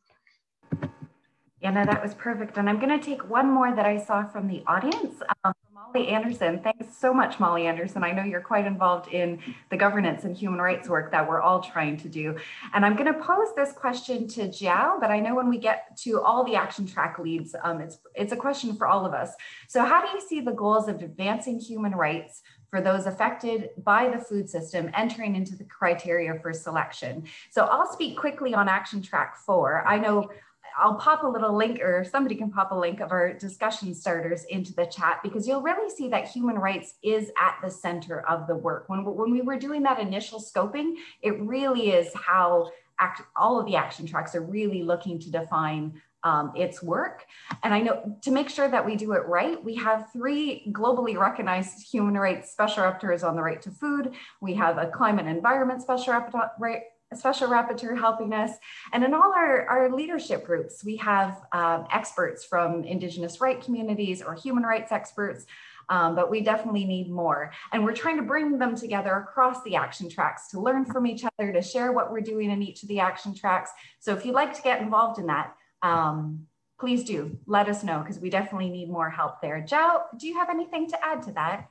Yeah, no, that was perfect. And I'm going to take one more that I saw from the audience. Um, Molly Anderson. Thanks so much, Molly Anderson. I know you're quite involved in the governance and human rights work that we're all trying to do. And I'm going to pose this question to João, but I know when we get to all the action track leads, um, it's, it's a question for all of us. So how do you see the goals of advancing human rights for those affected by the food system entering into the criteria for selection? So I'll speak quickly on action track four. I know I'll pop a little link or somebody can pop a link of our discussion starters into the chat because you'll really see that human rights is at the center of the work. When, when we were doing that initial scoping, it really is how act, all of the action tracks are really looking to define um, its work. And I know to make sure that we do it right, we have three globally recognized human rights special rapporteurs on the right to food. We have a climate and environment special rapporteur special rapporteur helping us. And in all our, our leadership groups, we have um, experts from Indigenous right communities or human rights experts, um, but we definitely need more. And we're trying to bring them together across the action tracks to learn from each other, to share what we're doing in each of the action tracks. So if you'd like to get involved in that, um, please do let us know because we definitely need more help there. Joe, do you have anything to add to that?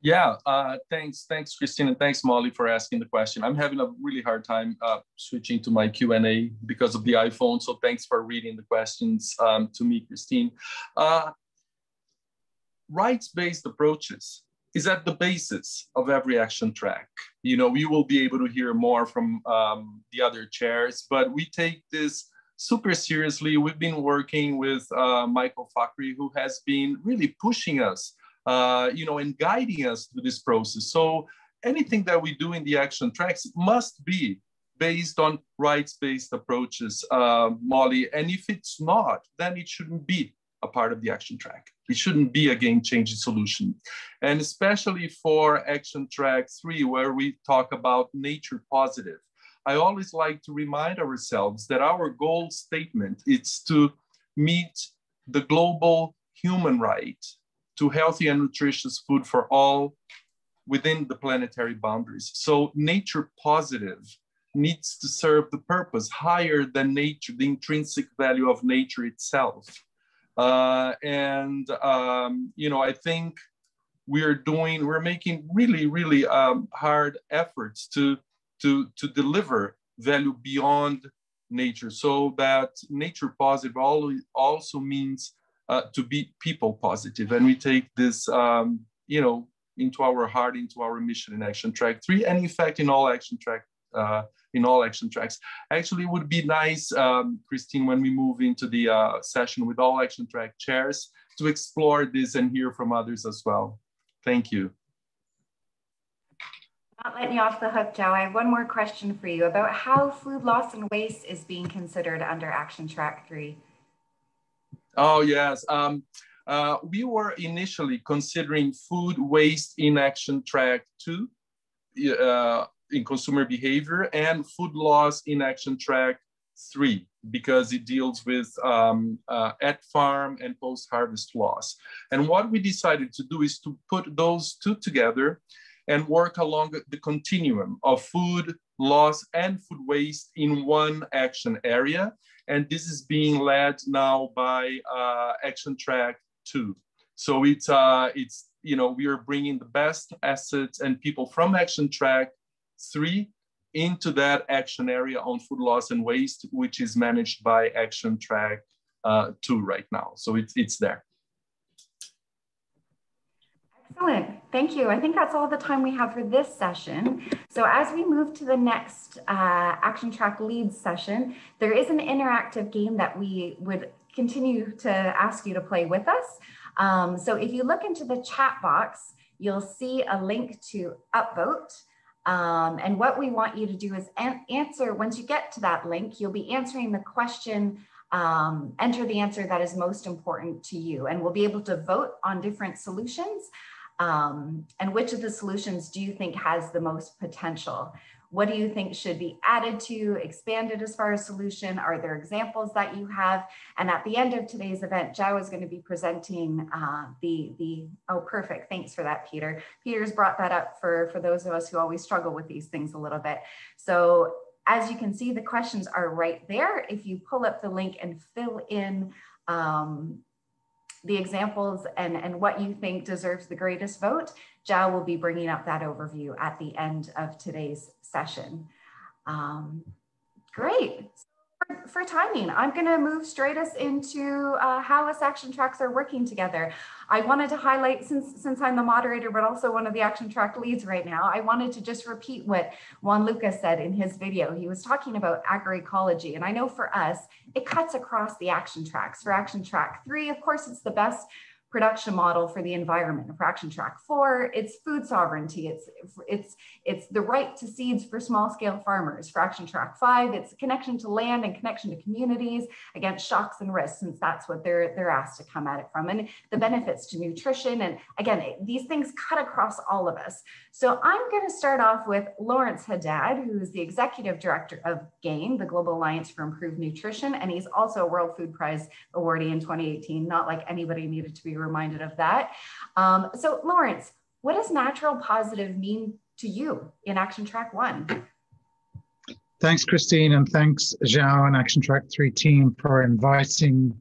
Yeah, uh, thanks, thanks, Christine, and thanks, Molly, for asking the question. I'm having a really hard time uh, switching to my Q&A because of the iPhone, so thanks for reading the questions um, to me, Christine. Uh, Rights-based approaches is at the basis of every action track. You know, we will be able to hear more from um, the other chairs, but we take this super seriously. We've been working with uh, Michael Fakhri, who has been really pushing us uh, you know, and guiding us through this process. So anything that we do in the action tracks must be based on rights-based approaches, uh, Molly. And if it's not, then it shouldn't be a part of the action track. It shouldn't be a game-changing solution. And especially for action track three, where we talk about nature positive. I always like to remind ourselves that our goal statement is to meet the global human right to healthy and nutritious food for all within the planetary boundaries. So nature positive needs to serve the purpose higher than nature, the intrinsic value of nature itself. Uh, and, um, you know, I think we're doing, we're making really, really um, hard efforts to, to, to deliver value beyond nature so that nature positive also means uh, to be people positive. And we take this, um, you know, into our heart, into our mission in action track three, and in fact, in all action track, uh, in all action tracks. Actually, it would be nice, um, Christine, when we move into the uh, session with all action track chairs to explore this and hear from others as well. Thank you. Not letting you off the hook, Joe. I have one more question for you about how food loss and waste is being considered under Action Track 3. Oh, yes. Um, uh, we were initially considering food waste in Action Track 2 uh, in consumer behavior and food loss in Action Track 3 because it deals with um, uh, at farm and post-harvest loss. And what we decided to do is to put those two together and work along the continuum of food loss and food waste in one action area. And this is being led now by uh, Action Track 2. So it's, uh, it's, you know, we are bringing the best assets and people from Action Track 3 into that action area on food loss and waste, which is managed by Action Track uh, 2 right now. So it's, it's there. Excellent. Thank you. I think that's all the time we have for this session. So as we move to the next uh, Action Track Leads session, there is an interactive game that we would continue to ask you to play with us. Um, so if you look into the chat box, you'll see a link to upvote. Um, and what we want you to do is an answer, once you get to that link, you'll be answering the question um, enter the answer that is most important to you. And we'll be able to vote on different solutions. Um, and which of the solutions do you think has the most potential? What do you think should be added to, expanded as far as solution? Are there examples that you have? And at the end of today's event, João is going to be presenting uh, the, the, oh, perfect. Thanks for that, Peter. Peter's brought that up for, for those of us who always struggle with these things a little bit. So as you can see, the questions are right there. If you pull up the link and fill in um, the examples and, and what you think deserves the greatest vote, João will be bringing up that overview at the end of today's session. Um, great for, timing, I'm going to move straight us into uh, how us action tracks are working together. I wanted to highlight, since, since I'm the moderator, but also one of the action track leads right now, I wanted to just repeat what Juan Lucas said in his video. He was talking about agroecology. And I know for us, it cuts across the action tracks. For action track three, of course, it's the best production model for the environment. fraction track four, it's food sovereignty. It's, it's, it's the right to seeds for small scale farmers. fraction track five, it's connection to land and connection to communities against shocks and risks, since that's what they're, they're asked to come at it from. And the benefits to nutrition. And again, these things cut across all of us. So I'm gonna start off with Lawrence Haddad, who is the executive director of GAIN, the Global Alliance for Improved Nutrition. And he's also a World Food Prize awardee in 2018, not like anybody needed to be reminded of that. Um, so Lawrence, what does natural positive mean to you in Action Track 1? Thanks, Christine, and thanks, João and Action Track 3 team for inviting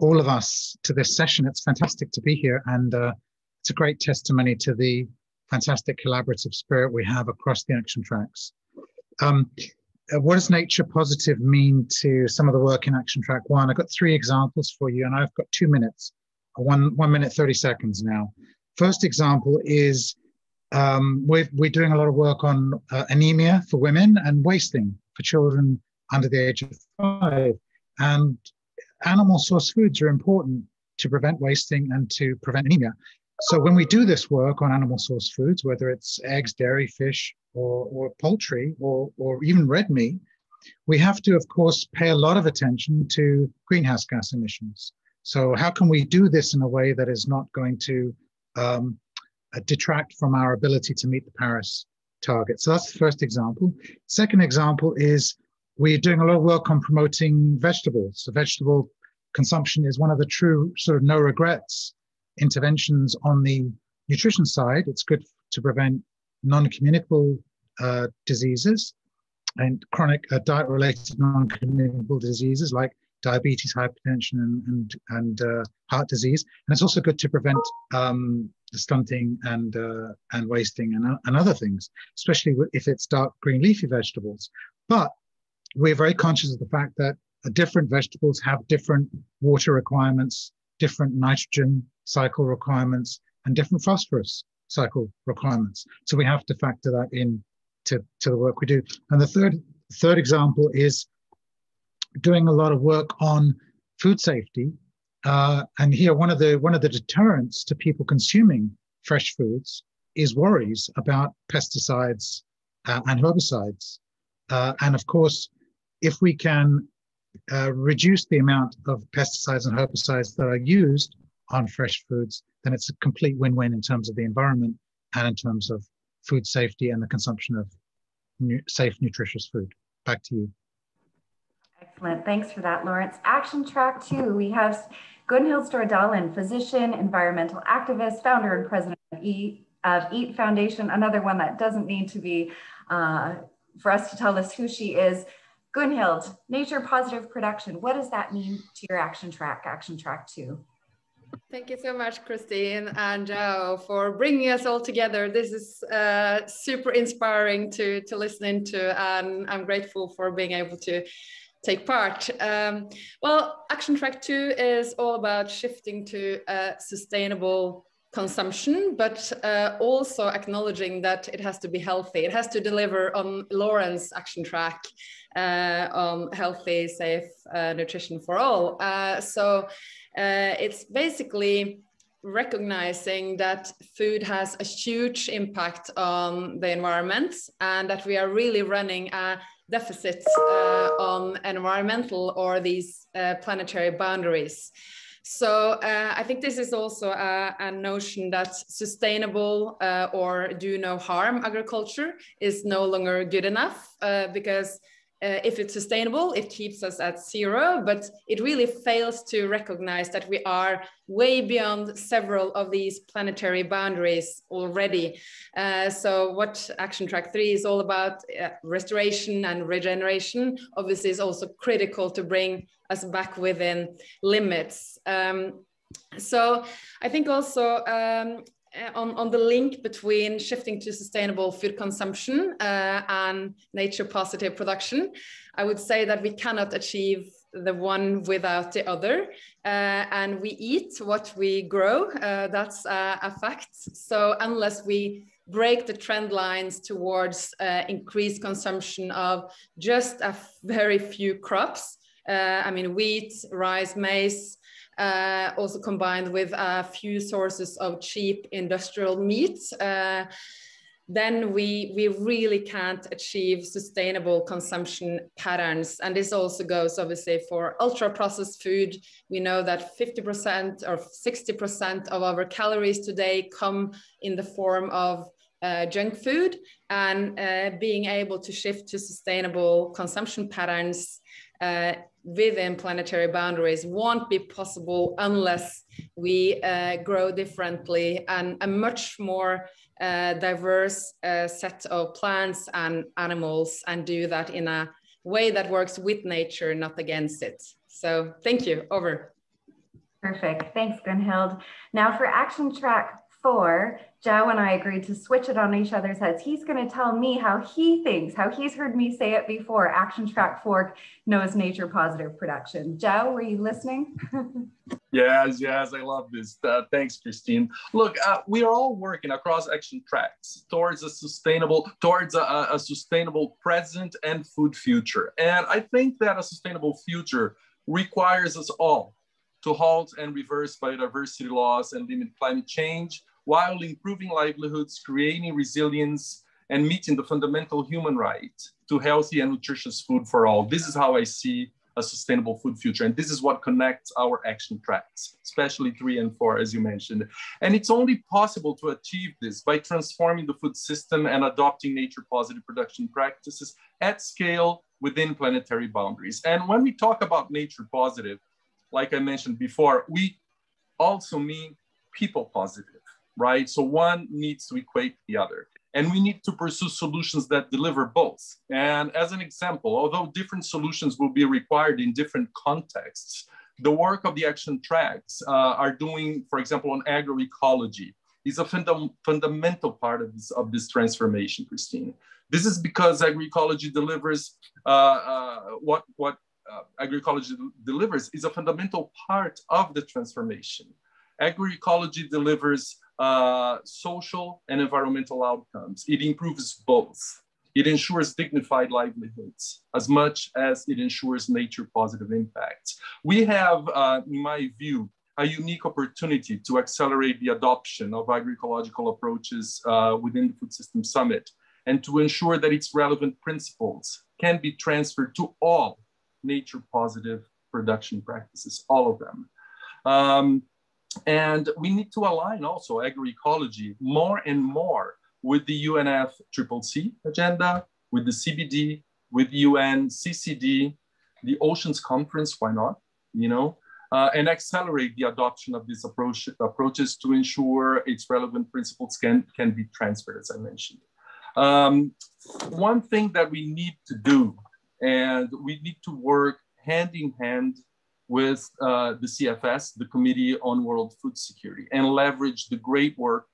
all of us to this session. It's fantastic to be here, and uh, it's a great testimony to the fantastic collaborative spirit we have across the action tracks. Um, uh, what does nature positive mean to some of the work in Action Track 1? I've got three examples for you, and I've got two minutes one, one minute, 30 seconds now. First example is um, we're, we're doing a lot of work on uh, anemia for women and wasting for children under the age of five. And animal source foods are important to prevent wasting and to prevent anemia. So when we do this work on animal source foods, whether it's eggs, dairy, fish, or, or poultry, or, or even red meat, we have to, of course, pay a lot of attention to greenhouse gas emissions. So how can we do this in a way that is not going to um, uh, detract from our ability to meet the Paris target? So that's the first example. Second example is we're doing a lot of work on promoting vegetables. So vegetable consumption is one of the true sort of no regrets interventions on the nutrition side. It's good to prevent non-communicable uh, diseases and chronic uh, diet-related non-communicable diseases like diabetes, hypertension, and and, uh, heart disease. And it's also good to prevent um, stunting and uh, and wasting and, and other things, especially if it's dark green leafy vegetables. But we're very conscious of the fact that different vegetables have different water requirements, different nitrogen cycle requirements, and different phosphorus cycle requirements. So we have to factor that in to, to the work we do. And the third third example is doing a lot of work on food safety. Uh, and here, one of the one of the deterrents to people consuming fresh foods is worries about pesticides uh, and herbicides. Uh, and of course, if we can uh, reduce the amount of pesticides and herbicides that are used on fresh foods, then it's a complete win-win in terms of the environment and in terms of food safety and the consumption of nu safe, nutritious food. Back to you. Excellent. Thanks for that, Lawrence. Action track two, we have Gunhild Stordalen, physician, environmental activist, founder and president of Eat, of Eat Foundation, another one that doesn't need to be uh, for us to tell us who she is. Gunhild, nature positive production. What does that mean to your action track, action track two? Thank you so much, Christine and Joe, for bringing us all together. This is uh, super inspiring to, to listen into, and I'm grateful for being able to take part. Um, well, Action Track 2 is all about shifting to a sustainable consumption, but uh, also acknowledging that it has to be healthy. It has to deliver on Lauren's action track uh, on healthy, safe uh, nutrition for all. Uh, so uh, it's basically recognizing that food has a huge impact on the environment and that we are really running a deficit uh, on environmental or these planetary boundaries. So uh, I think this is also a, a notion that sustainable uh, or do no harm agriculture is no longer good enough uh, because uh, if it's sustainable, it keeps us at zero, but it really fails to recognize that we are way beyond several of these planetary boundaries already. Uh, so what Action Track 3 is all about, uh, restoration and regeneration, obviously is also critical to bring us back within limits. Um, so I think also um, on, on the link between shifting to sustainable food consumption uh, and nature positive production, I would say that we cannot achieve the one without the other. Uh, and we eat what we grow, uh, that's a, a, fact. So unless we break the trend lines towards uh, increased consumption of just a very few crops, uh, I mean, wheat, rice, maize, uh, also combined with a few sources of cheap industrial meat, uh, then we, we really can't achieve sustainable consumption patterns. And this also goes obviously for ultra processed food. We know that 50% or 60% of our calories today come in the form of uh, junk food and uh, being able to shift to sustainable consumption patterns uh, within planetary boundaries won't be possible unless we uh, grow differently and a much more uh, diverse uh, set of plants and animals and do that in a way that works with nature, not against it. So thank you, over. Perfect, thanks Gunhild. Now for action track four, Joe and I agreed to switch it on each other's heads. He's going to tell me how he thinks, how he's heard me say it before. Action Track Fork knows nature positive production. Joe, were you listening? yes, yes, I love this. Uh, thanks, Christine. Look, uh, we are all working across action tracks towards a sustainable, towards a, a sustainable present and food future. And I think that a sustainable future requires us all to halt and reverse biodiversity loss and limit climate change while improving livelihoods, creating resilience, and meeting the fundamental human right to healthy and nutritious food for all. This is how I see a sustainable food future. And this is what connects our action tracks, especially three and four, as you mentioned. And it's only possible to achieve this by transforming the food system and adopting nature positive production practices at scale within planetary boundaries. And when we talk about nature positive, like I mentioned before, we also mean people positive right? So one needs to equate the other. And we need to pursue solutions that deliver both. And as an example, although different solutions will be required in different contexts, the work of the action tracks uh, are doing, for example, on agroecology is a funda fundamental part of this, of this transformation, Christine. This is because agroecology delivers uh, uh, what, what uh, agroecology delivers is a fundamental part of the transformation. Agroecology delivers uh, social and environmental outcomes. It improves both. It ensures dignified livelihoods as much as it ensures nature positive impacts. We have, uh, in my view, a unique opportunity to accelerate the adoption of agroecological approaches uh, within the Food System Summit and to ensure that its relevant principles can be transferred to all nature positive production practices, all of them. Um, and we need to align also agroecology more and more with the UNFCCC agenda, with the CBD, with UN CCD, the Oceans Conference, why not, you know, uh, and accelerate the adoption of these approach, approaches to ensure its relevant principles can, can be transferred, as I mentioned. Um, one thing that we need to do, and we need to work hand in hand with uh, the CFS, the Committee on World Food Security, and leverage the great work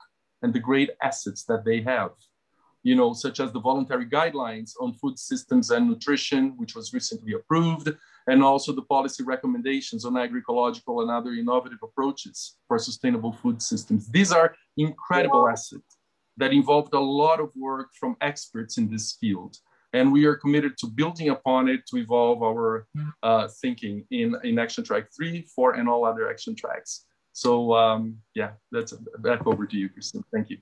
and the great assets that they have, you know, such as the voluntary guidelines on food systems and nutrition, which was recently approved, and also the policy recommendations on agroecological and other innovative approaches for sustainable food systems. These are incredible assets that involved a lot of work from experts in this field. And we are committed to building upon it to evolve our uh, thinking in, in action track three, four, and all other action tracks. So um, yeah, that's back over to you, Christine. Thank you.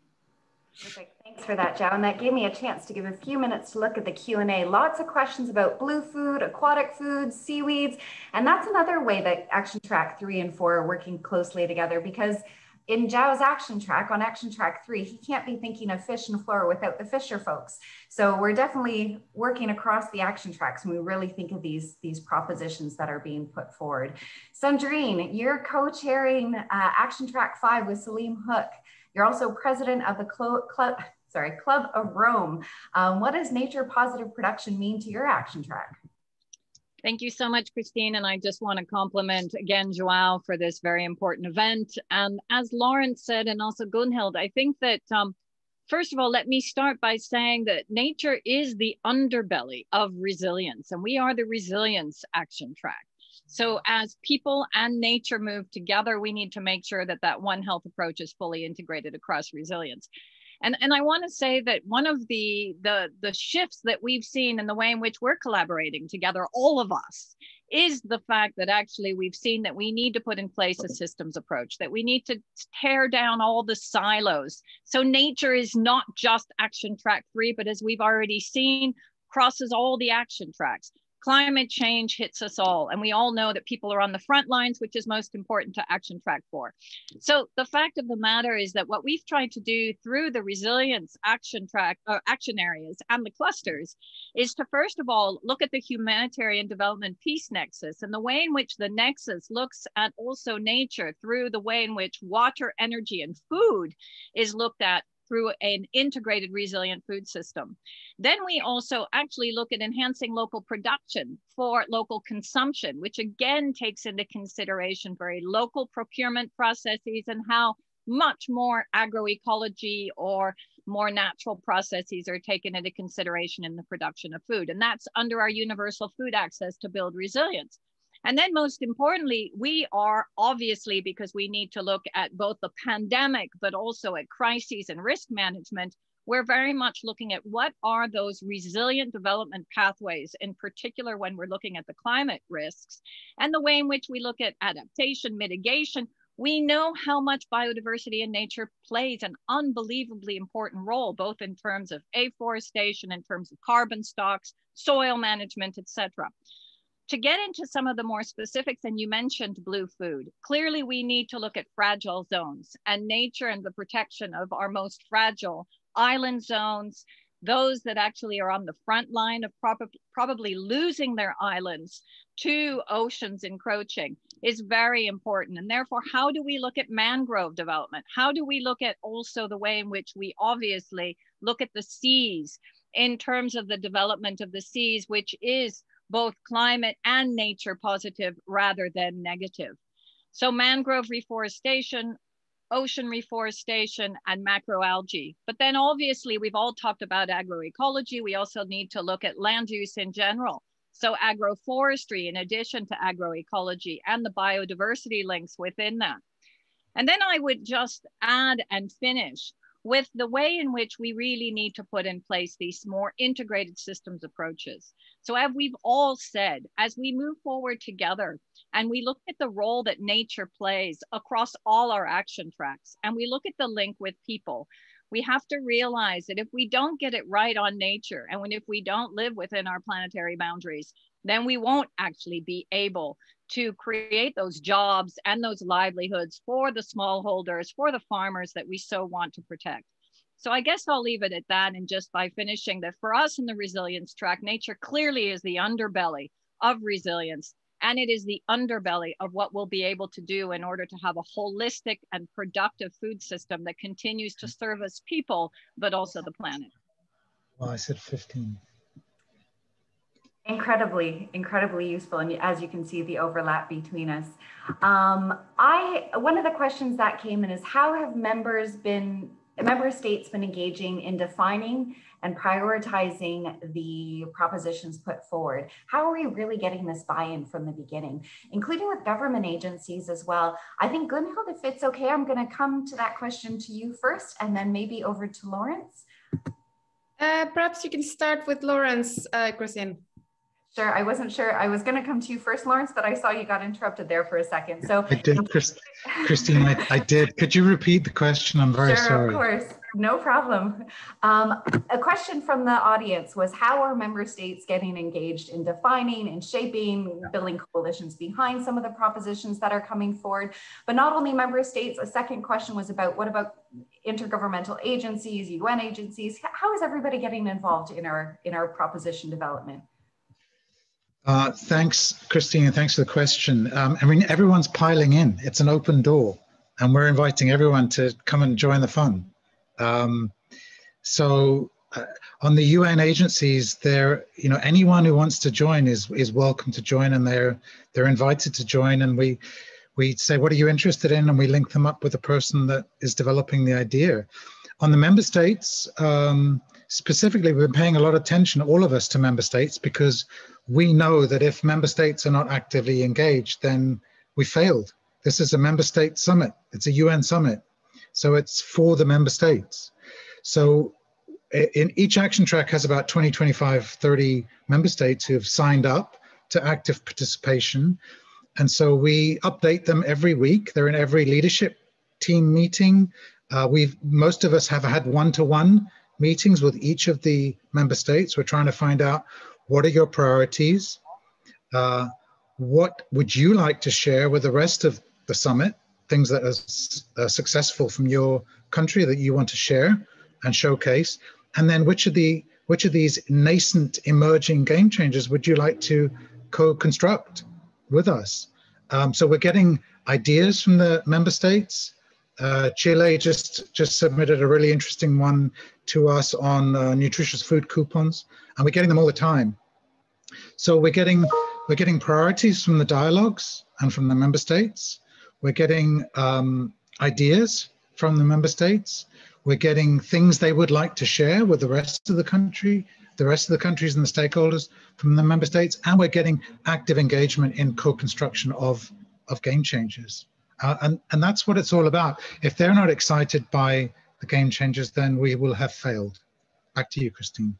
Perfect. Thanks for that, João. And that gave me a chance to give a few minutes to look at the Q&A. Lots of questions about blue food, aquatic foods, seaweeds. And that's another way that Action Track 3 and 4 are working closely together because in João's action track on action track three, he can't be thinking of fish and flora without the fisher folks. So we're definitely working across the action tracks when we really think of these, these propositions that are being put forward. Sandrine, you're co-chairing uh, action track five with Saleemul Huq. You're also president of the club, sorry, Club of Rome. Um, what does nature positive production mean to your action track? Thank you so much, Christine. And I just want to compliment again João for this very important event. And as Lawrence said, and also Gunhild, I think that um, first of all, let me start by saying that nature is the underbelly of resilience, and we are the resilience action track. So as people and nature move together, we need to make sure that that One Health approach is fully integrated across resilience. And, and I want to say that one of the, the, the shifts that we've seen in the way in which we're collaborating together, all of us, is the fact that actually we've seen that we need to put in place a systems approach, that we need to tear down all the silos. So nature is not just action track three, but as we've already seen, crosses all the action tracks climate change hits us all and we all know that people are on the front lines which is most important to action track 4 so the fact of the matter is that what we've tried to do through the resilience action track uh, action areas and the clusters is to first of all look at the humanitarian development peace nexus and the way in which the nexus looks at also nature through the way in which water energy and food is looked at through an integrated resilient food system. Then we also actually look at enhancing local production for local consumption, which again takes into consideration very local procurement processes and how much more agroecology or more natural processes are taken into consideration in the production of food. And that's under our universal food access to build resilience. And then most importantly, we are obviously, because we need to look at both the pandemic, but also at crises and risk management, we're very much looking at what are those resilient development pathways, in particular when we're looking at the climate risks and the way in which we look at adaptation, mitigation. We know how much biodiversity in nature plays an unbelievably important role, both in terms of afforestation, in terms of carbon stocks, soil management, etc to get into some of the more specifics, and you mentioned blue food, clearly we need to look at fragile zones and nature and the protection of our most fragile island zones, those that actually are on the front line of prob probably losing their islands to oceans encroaching is very important. And therefore, how do we look at mangrove development? How do we look at also the way in which we obviously look at the seas in terms of the development of the seas, which is both climate and nature positive rather than negative. So mangrove reforestation, ocean reforestation, and macroalgae. But then obviously we've all talked about agroecology. We also need to look at land use in general. So agroforestry in addition to agroecology and the biodiversity links within that. And then I would just add and finish with the way in which we really need to put in place these more integrated systems approaches. So as we've all said, as we move forward together and we look at the role that nature plays across all our action tracks, and we look at the link with people, we have to realize that if we don't get it right on nature, and when if we don't live within our planetary boundaries, then we won't actually be able to create those jobs and those livelihoods for the smallholders, for the farmers that we so want to protect. So I guess I'll leave it at that. And just by finishing that for us in the resilience track, nature clearly is the underbelly of resilience. And it is the underbelly of what we'll be able to do in order to have a holistic and productive food system that continues to mm-hmm. serve us people, but also the planet. Well, I said 15 incredibly incredibly useful and as you can see the overlap between us. Um, i one of the questions that came in is how have members been member states been engaging in defining and prioritizing the propositions put forward? How are we really getting this buy-in from the beginning including with government agencies as well? I think gunhild if it's okay i'm going to come to that question to you first and then maybe over to lawrence. Uh, perhaps you can start with lawrence uh, christine Sure. I wasn't sure. I was going to come to you first, Lawrence, but I saw you got interrupted there for a second. So I did, Christ Christine. I, I, did. Could you repeat the question? I'm very sure, sorry. Of course, no problem. Um, a question from the audience was: How are member states getting engaged in defining and shaping, building coalitions behind some of the propositions that are coming forward? But not only member states. A second question was about what about intergovernmental agencies, UN agencies? How is everybody getting involved in our in our proposition development? Uh, thanks, Christine, thanks for the question. Um, I mean, everyone's piling in. It's an open door, and we're inviting everyone to come and join the fun. Um, so, uh, on the UN agencies, there, you know, anyone who wants to join is is welcome to join, and they're they're invited to join. And we we say, what are you interested in, and we link them up with the person that is developing the idea. On the member states, um, specifically, been paying a lot of attention, all of us, to member states because we know that if member states are not actively engaged, then we failed. This is a member state summit. It's a UN summit. So it's for the member states. So in each action track has about 20, 25, 30 member states who have signed up to active participation. And so we update them every week. They're in every leadership team meeting. Uh, we've most of us have had one-to-one meetings with each of the member states. We're trying to find out what are your priorities? Uh, what would you like to share with the rest of the summit? Things that are, are successful from your country that you want to share and showcase. And then which of the which of these nascent emerging game changers would you like to co-construct with us? Um, so we're getting ideas from the member states. Uh, Chile just just submitted a really interesting one to us on uh, nutritious food coupons, and we're getting them all the time. So we're getting we're getting priorities from the dialogues and from the member states. We're getting um, ideas from the member states. We're getting things they would like to share with the rest of the country, the rest of the countries and the stakeholders from the member states, and we're getting active engagement in co-construction of of game changers. Uh, and, and that's what it's all about. If they're not excited by the game changers, then we will have failed. Back to you, Christine.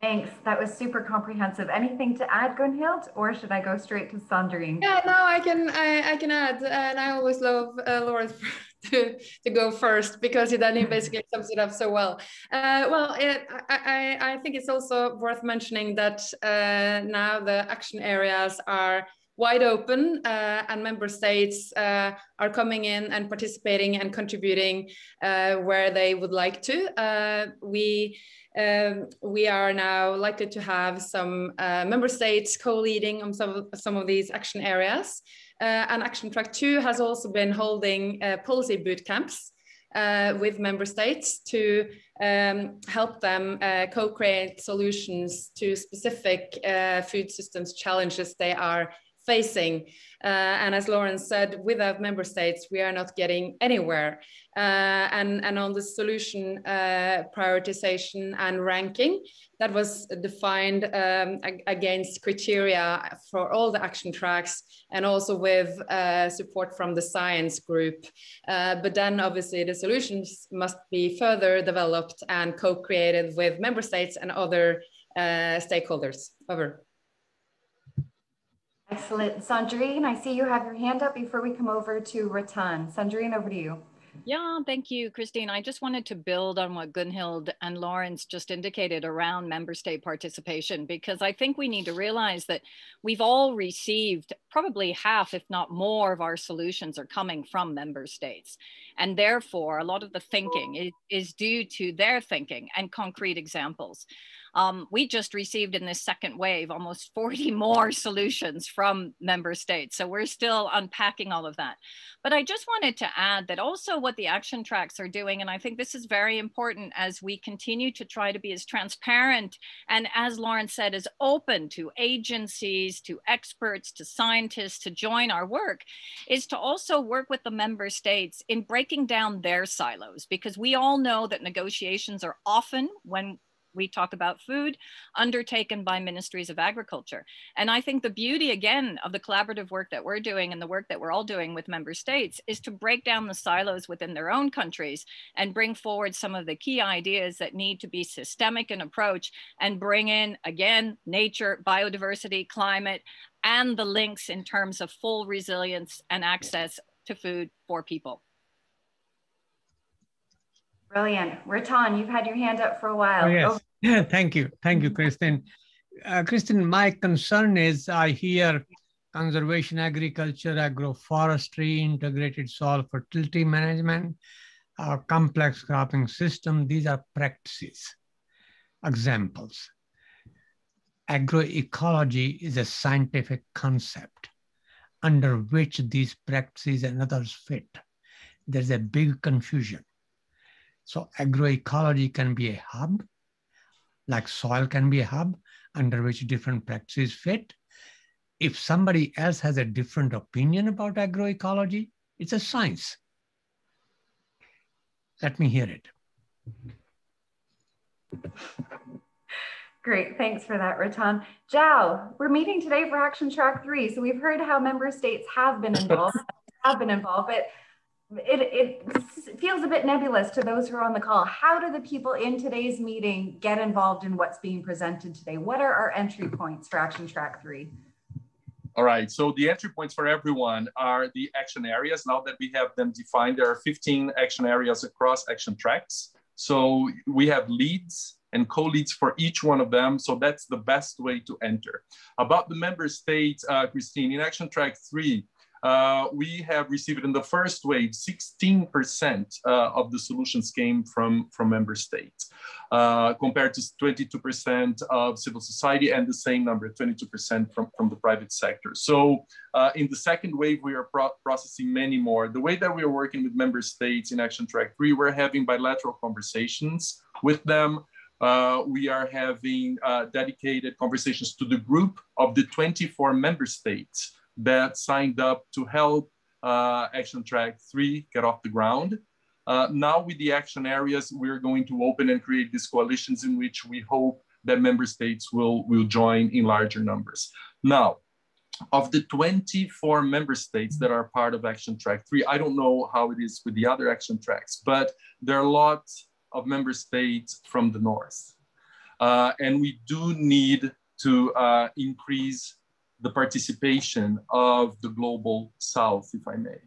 Thanks. That was super comprehensive. Anything to add, Gunhild, or should I go straight to Sandrine? Yeah, no, I can. I, I can add, and I always love uh, Lawrence to, to go first because then he basically sums it up so well. Uh, well, it, I, I, I think it's also worth mentioning that uh, now the action areas are wide open uh, and member states uh, are coming in and participating and contributing uh, where they would like to. Uh, we um, we are now likely to have some uh, member states co-leading on some, some of these action areas. Uh, and Action Track 2 has also been holding policy boot camps uh, with member states to um, help them uh, co-create solutions to specific uh, food systems challenges they are facing. Uh, and as Lawrence said, without member states, we are not getting anywhere. Uh, and, and on the solution uh, prioritization and ranking, that was defined um, against criteria for all the action tracks and also with uh, support from the science group. Uh, but then obviously the solutions must be further developed and co-created with member states and other uh, stakeholders. Over. Excellent. Sandrine, I see you have your hand up before we come over to Ratan. Sandrine, over to you. Yeah, thank you, Christine. I just wanted to build on what Gunhild and Lawrence just indicated around member state participation, because I think we need to realize that we've all received probably half, if not more, of our solutions are coming from member states. And therefore, a lot of the thinking is, is due to their thinking and concrete examples. Um, we just received in this second wave almost 40 more solutions from member states. So we're still unpacking all of that. But I just wanted to add that also what the action tracks are doing, and I think this is very important as we continue to try to be as transparent and as Lauren said, as open to agencies, to experts, to scientists to join our work, is to also work with the member states in breaking down their silos because we all know that negotiations are often when we talk about food undertaken by ministries of agriculture. And I think the beauty again of the collaborative work that we're doing and the work that we're all doing with member states is to break down the silos within their own countries and bring forward some of the key ideas that need to be systemic in approach and bring in again nature, biodiversity, climate, and the links in terms of full resilience and access to food for people. Brilliant. Ratan, you've had your hand up for a while. Oh, yes. Oh. Thank you. Thank you, Christine. Uh, Christine, my concern is I hear conservation agriculture, agroforestry, integrated soil fertility management, uh, complex cropping system. These are practices, examples. Agroecology is a scientific concept under which these practices and others fit. There's a big confusion. So agroecology can be a hub, like soil can be a hub under which different practices fit. If somebody else has a different opinion about agroecology, it's a science. Let me hear it. Great, thanks for that, Ratan. João, we're meeting today for Action Track 3. So we've heard how member states have been involved, have been involved, but it, it feels a bit nebulous to those who are on the call. How do the people in today's meeting get involved in what's being presented today? What are our entry points for Action Track 3? All right, so the entry points for everyone are the action areas. Now that we have them defined, there are 15 action areas across action tracks. So we have leads and co-leads for each one of them. So that's the best way to enter. About the member states, uh, Christine, in action track three, uh, we have received in the first wave 16% uh, of the solutions came from, from member states, uh, compared to 22% of civil society and the same number, 22% from, from the private sector. So uh, in the second wave, we are pro processing many more. The way that we are working with member states in Action Track 3, we're having bilateral conversations with them. Uh, we are having uh, dedicated conversations to the group of the 24 member states that signed up to help uh, Action Track 3 get off the ground. Uh, now with the action areas, we're going to open and create these coalitions in which we hope that member states will, will join in larger numbers. Now, of the 24 member states that are part of Action Track 3, I don't know how it is with the other action tracks, but there are lots of member states from the north. Uh, and we do need to uh, increase the participation of the global south, if I may.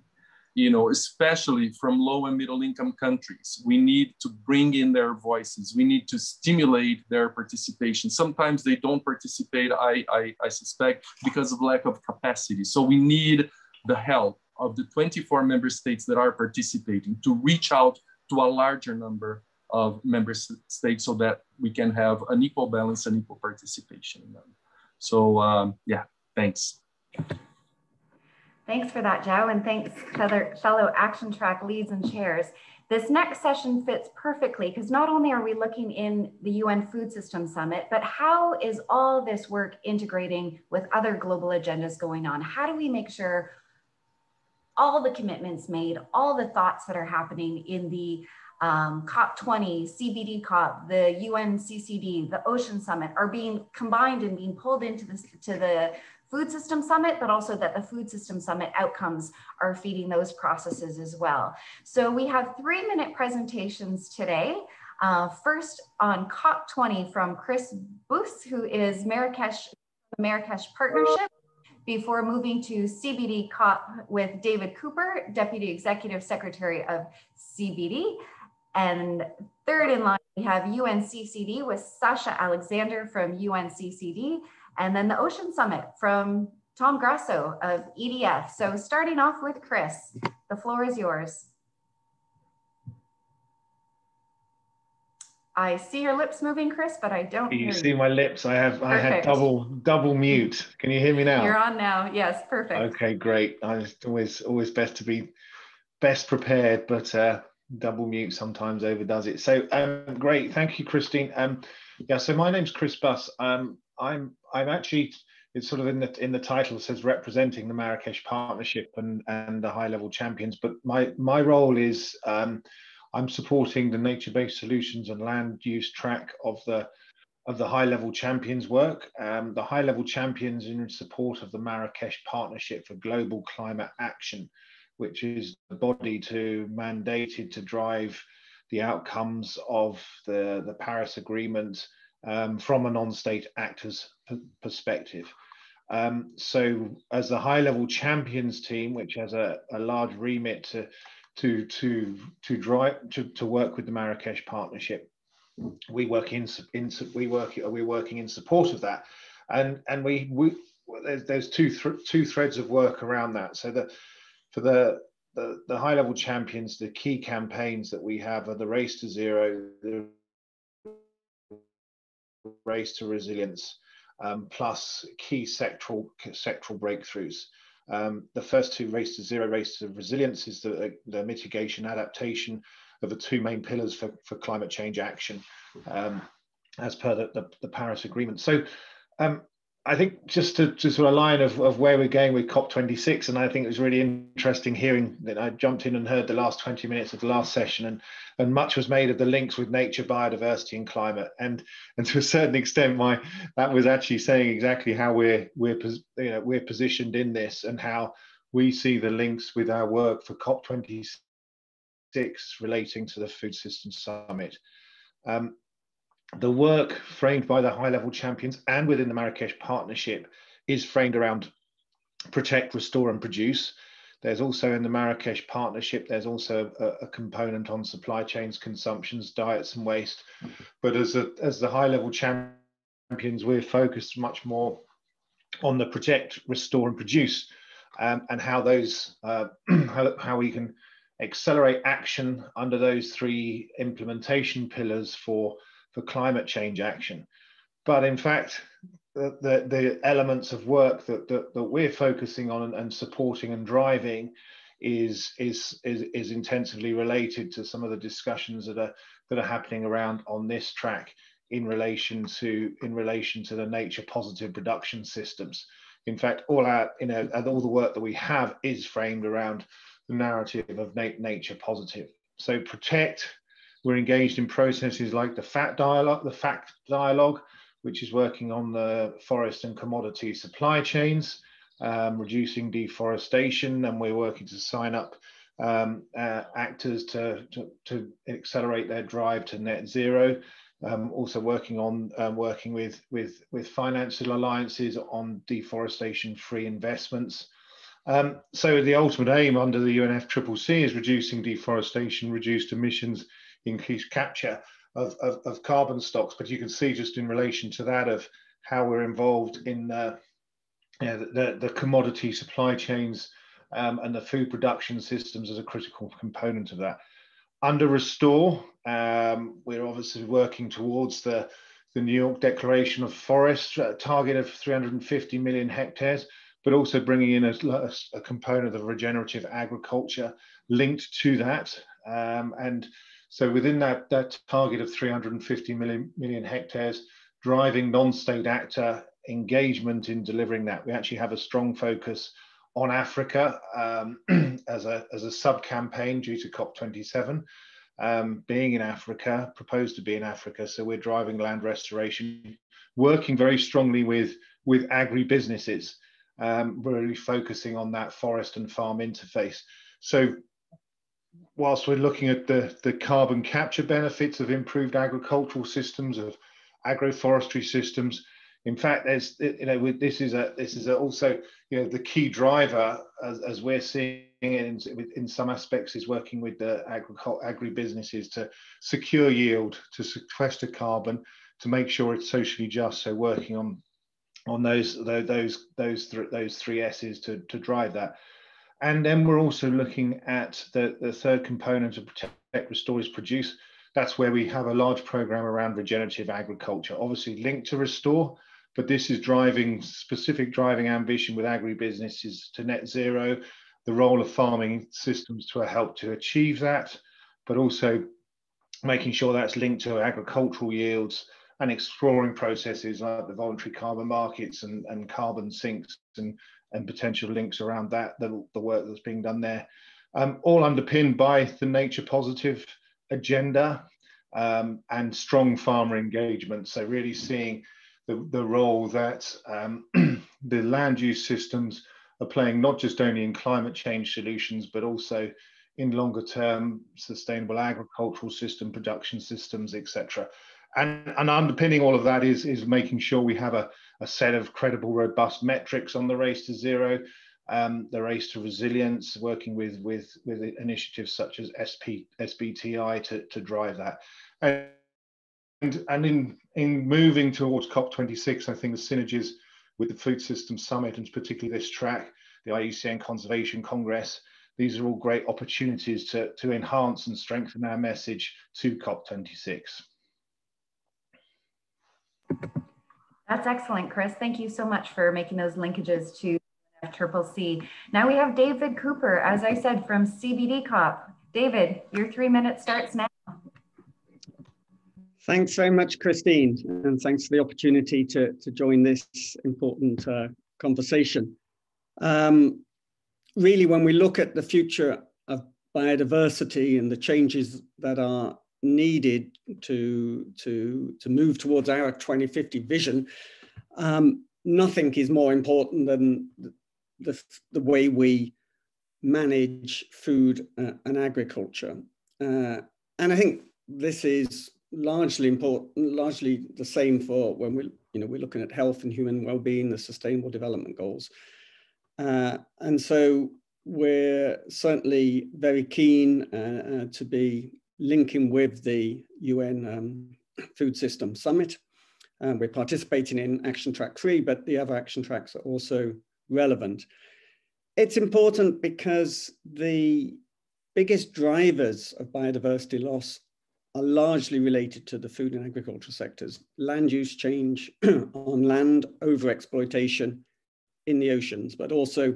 You know, especially from low and middle income countries, we need to bring in their voices. We need to stimulate their participation. Sometimes they don't participate, I, I, I suspect, because of lack of capacity. So we need the help of the 24 member states that are participating to reach out to a larger number of member states so that we can have an equal balance and equal participation in them. So um, yeah, Thanks. Thanks for that, João, and thanks fellow, Action Track leads and chairs. This next session fits perfectly because not only are we looking in the UN Food System Summit, but how is all this work integrating with other global agendas going on? How do we make sure all the commitments made, all the thoughts that are happening in the um, COP20, CBD COP, the UNCCD, the Ocean Summit are being combined and being pulled into this to the food system summit, but also that the food system summit outcomes are feeding those processes as well. So we have three minute presentations today. Uh, first on COP20 from Chris Booth, who is Marrakesh, Marrakesh Partnership, before moving to CBD COP with David Cooper, Deputy Executive Secretary of CBD. And third in line, we have UNCCD with Sasha Alexander from UNCCD, and then the Ocean Summit from Tom Grasso of EDF. So starting off with Chris, the floor is yours. I see your lips moving, Chris, but I don't. You see you. my lips? I have. Perfect. I had double double mute. Can you hear me now? You're on now. Yes, perfect. Okay, great. I always always best to be best prepared, but uh, double mute sometimes overdoes it. So um, great. Thank you, Christine. Um, yeah. So my name's Chris Buss. Um, I'm I'm actually it's sort of in the in the title says representing the Marrakesh Partnership and and the high level champions. But my my role is um, I'm supporting the nature-based solutions and land use track of the of the high level champions work. Um, the high level champions in support of the Marrakesh Partnership for Global Climate Action, which is the body to mandated to drive the outcomes of the, the Paris Agreement um, from a non-state actor's perspective. Um, so as the high level champions team, which has a, a large remit to to to to drive to, to work with the Marrakesh partnership. We work in, in we work we're working in support of that, and and we we there's, there's two th two threads of work around that. So that for the the, the high level champions, the key campaigns that we have are the race to zero, the race to resilience, um, plus key sectoral sectoral breakthroughs. Um, the first two race to zero, race to resilience is the, the mitigation adaptation of the two main pillars for, for climate change action um, as per the, the, the, Paris Agreement. So um, I think just to, to sort of line of, of where we're going with COP26, and I think it was really interesting hearing that I jumped in and heard the last 20 minutes of the last session, and and much was made of the links with nature, biodiversity, and climate, and and to a certain extent, my that was actually saying exactly how we're we're you know we're positioned in this, and how we see the links with our work for COP26 relating to the Food Systems Summit. Um, the work framed by the high level champions and within the Marrakesh partnership is framed around protect, restore, and produce. There's also in the Marrakesh partnership, there's also a, a, component on supply chains, consumptions, diets, and waste. But as, a, as the high level champions, we're focused much more on the protect, restore, and produce, um, and how those uh, how, how we can accelerate action under those three implementation pillars for for climate change action. But in fact, the, the, the elements of work that, that, that, we're focusing on and, and supporting and driving is, is, is, is intensively related to some of the discussions that are, that are happening around on this track in relation to in relation to the nature positive production systems. In fact, all our you know all the work that we have is framed around the narrative of nature positive. So protect, we're engaged in processes like the FACT dialogue, the FACT dialogue, which is working on the forest and commodity supply chains, um, reducing deforestation, and we're working to sign up um, uh, actors to, to, to, accelerate their drive to net zero. Um, also working on um, working with, with, with financial alliances on deforestation-free investments. Um, so the ultimate aim under the UNFCCC is reducing deforestation, reduced emissions, increased capture of, of, of, carbon stocks. But you can see just in relation to that of how we're involved in uh, you know, the, the commodity supply chains um, and the food production systems as a critical component of that. Under Restore, um, we're obviously working towards the, the New York Declaration of Forest target of 350 million hectares, but also bringing in a, a, a component of regenerative agriculture linked to that. Um, and so within that, that target of 350 million, million hectares, driving non-state actor engagement in delivering that, we actually have a strong focus on Africa um, as a, as a sub-campaign due to COP27. um, being in Africa, proposed to be in Africa. So we're driving land restoration, working very strongly with, with agri-businesses, um, really focusing on that forest and farm interface. So whilst we're looking at the, the carbon capture benefits of improved agricultural systems, of agroforestry systems, in fact, there's you know this is a this is a also you know the key driver as, as we're seeing in, in some aspects is working with the agri businesses to secure yield, to sequester carbon, to make sure it's socially just. So working on on those those those those, those three S's to to drive that. And then we're also looking at the, the third component of protect, restore, is produce. That's where we have a large program around regenerative agriculture, obviously linked to restore, but this is driving specific driving ambition with agribusinesses to net zero, the role of farming systems to help to achieve that, but also making sure that's linked to agricultural yields and exploring processes like the voluntary carbon markets and, and carbon sinks and and potential links around that, the, the work that's being done there. Um, all underpinned by the nature positive agenda um, and strong farmer engagement. So really seeing the, the role that um, the land use systems are playing, not just only in climate change solutions, but also in longer term sustainable agricultural system, production systems, etc. And, and underpinning all of that is, is making sure we have a, a set of credible, robust metrics on the race to zero, um, the race to resilience, working with, with, with initiatives such as SP, SBTI to, to drive that. And, and in, in moving towards COP26, I think the synergies with the Food Systems Summit and particularly this track, the IUCN Conservation Congress, these are all great opportunities to, to enhance and strengthen our message to COP26. That's excellent, Chris. Thank you so much for making those linkages to Triple C. Now we have David Cooper, as I said, from CBD COP. David, your three minutes starts now. Thanks very much, Christine, and thanks for the opportunity to, to join this important uh, conversation. Um, really, when we look at the future of biodiversity and the changes that are needed to, to, to move towards our 2050 vision, um, nothing is more important than the, the way we manage food uh, and agriculture. Uh, and I think this is largely important, largely the same for when we, you know, we're looking at health and human well-being, the sustainable development goals. Uh, and so we're certainly very keen uh, uh, to be linking with the UN um, Food System Summit. Um, we're participating in Action Track 3, but the other action tracks are also relevant. It's important because the biggest drivers of biodiversity loss are largely related to the food and agricultural sectors. Land use change on land, overexploitation in the oceans, but also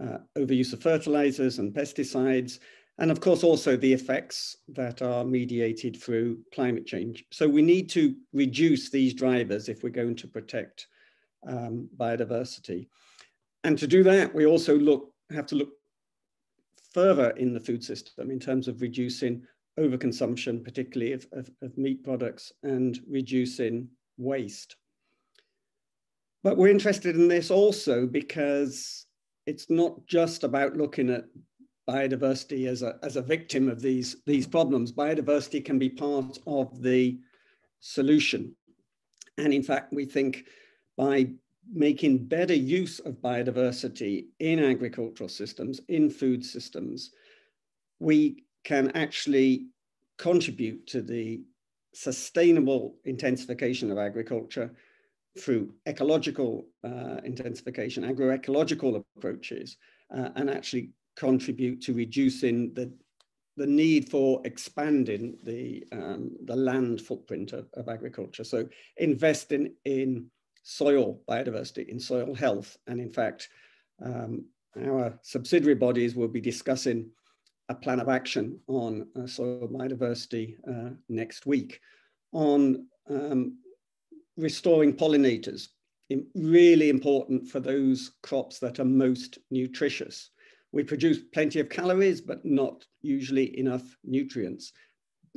uh, overuse of fertilizers and pesticides, and of course also the effects that are mediated through climate change. So we need to reduce these drivers if we're going to protect um, biodiversity. And to do that, we also look have to look further in the food system in terms of reducing overconsumption, particularly of, of, of meat products, and reducing waste. But we're interested in this also because it's not just about looking at biodiversity as a, as a victim of these, these problems. Biodiversity can be part of the solution. And in fact, we think by making better use of biodiversity in agricultural systems, in food systems, we can actually contribute to the sustainable intensification of agriculture through ecological uh, intensification, agroecological approaches, uh, and actually contribute to reducing the, the need for expanding the, um, the land footprint of, of agriculture. So investing in soil biodiversity, in soil health, and in fact, um, our subsidiary bodies will be discussing a plan of action on uh, soil biodiversity uh, next week on um, restoring pollinators. Really important for those crops that are most nutritious. We produce plenty of calories, but not usually enough nutrients.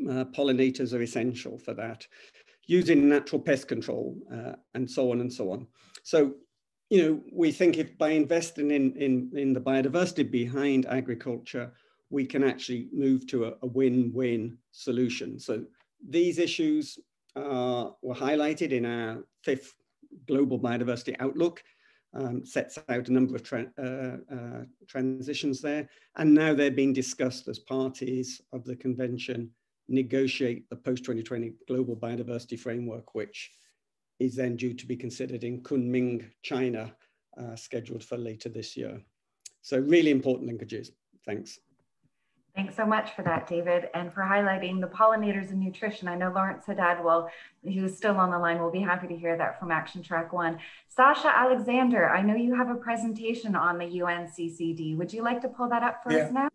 uh, pollinators are essential for that, using natural pest control uh, and so on and so on. So, you know, we think if by investing in, in, in the biodiversity behind agriculture, we can actually move to a win-win solution. So these issues uh, were highlighted in our fifth global biodiversity outlook, um, sets out a number of tra uh, uh, transitions there. And now they're being discussed as parties of the convention negotiate the post-2020 global biodiversity framework, which is then due to be considered in Kunming, China, uh, scheduled for later this year. So really important linkages. Thanks. Thanks so much for that, David, and for highlighting the pollinators and nutrition. I know Lawrence Haddad will, who's still on the line, will be happy to hear that from Action Track One. Sasha Alexander, I know you have a presentation on the UNCCD. Would you like to pull that up for yeah. us now?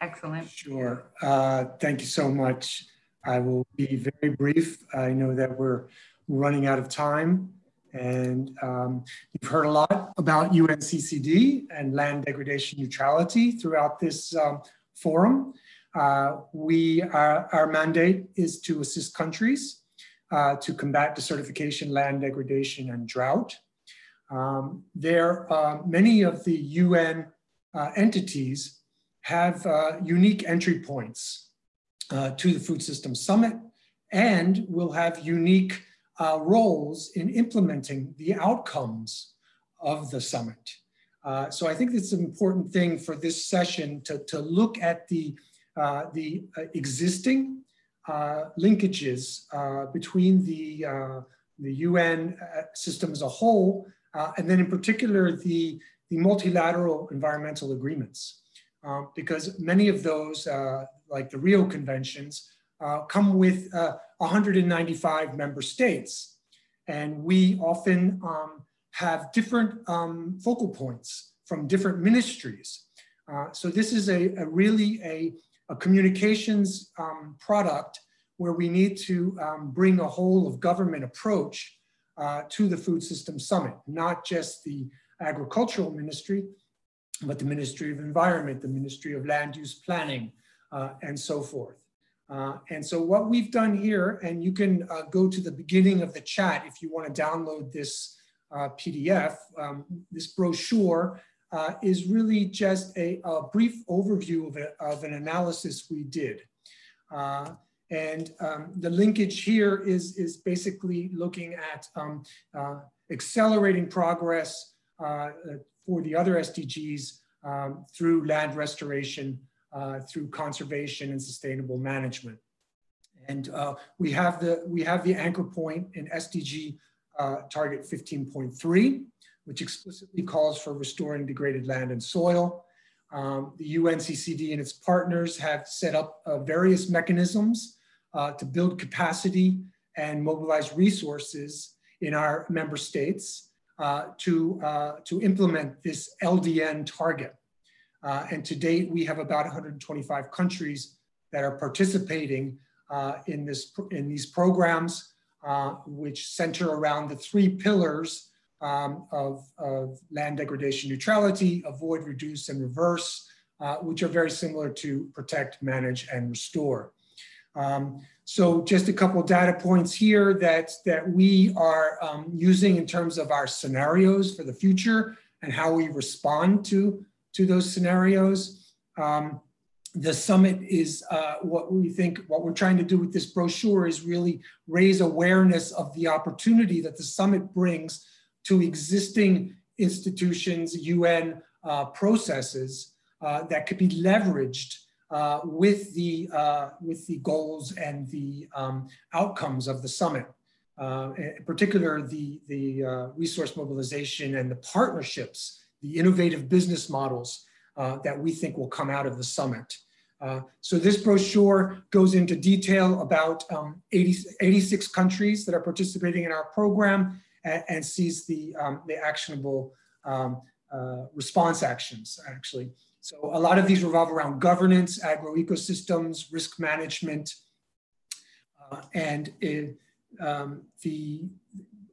Excellent. Sure. Uh, thank you so much. I will be very brief. I know that we're running out of time. And um, you've heard a lot about UNCCD and land degradation neutrality throughout this um, forum. Uh, we, are, our mandate is to assist countries uh, to combat desertification, land degradation, and drought. Um, there, uh, many of the UN uh, entities have uh, unique entry points uh, to the Food System Summit and will have unique roles in implementing the outcomes of the summit. Uh, so I think it's an important thing for this session to, to look at the, uh, the uh, existing uh, linkages uh, between the, the UN system as a whole, and then in particular the, the multilateral environmental agreements. Um, because many of those, like the Rio Conventions, come with 195 member states. And we often um, have different um, focal points from different ministries. Uh, so this is a, a really a, a communications um, product where we need to um, bring a whole of government approach uh, to the Food System Summit, not just the agricultural ministry, but the Ministry of Environment, the Ministry of Land Use Planning, uh, and so forth. Uh, and so what we've done here, and you can uh, go to the beginning of the chat if you want to download this PDF, um, this brochure uh, is really just a, a brief overview of, a, of, an analysis we did. Uh, and um, the linkage here is, is basically looking at um, uh, accelerating progress uh, for the other SDGs um, through land restoration, uh, through conservation and sustainable management. And we, have the, we have the anchor point in SDG uh, target 15.3, which explicitly calls for restoring degraded land and soil. Um, the UNCCD and its partners have set up uh, various mechanisms uh, to build capacity and mobilize resources in our member states uh, to, uh, to implement this LDN target. And to date, we have about 125 countries that are participating in, this, in these programs uh, which center around the three pillars um, of, of, land degradation neutrality, avoid, reduce, and reverse, uh, which are very similar to protect, manage, and restore. Um, so just a couple data points here that, that we are um, using in terms of our scenarios for the future and how we respond to, to those scenarios. Um, the summit is uh, what we think, what we're trying to do with this brochure is really raise awareness of the opportunity that the summit brings to existing institutions, UN uh, processes uh, that could be leveraged uh, with, the, uh, with the goals and the um, outcomes of the summit. Uh, in particular, the, the resource mobilization and the partnerships, the innovative business models that we think will come out of the summit. Uh, so this brochure goes into detail about um, 80, 86 countries that are participating in our program and, and sees the, um, the actionable um, uh, response actions, actually. So a lot of these revolve around governance, agroecosystems, risk management, uh, and it, um, the,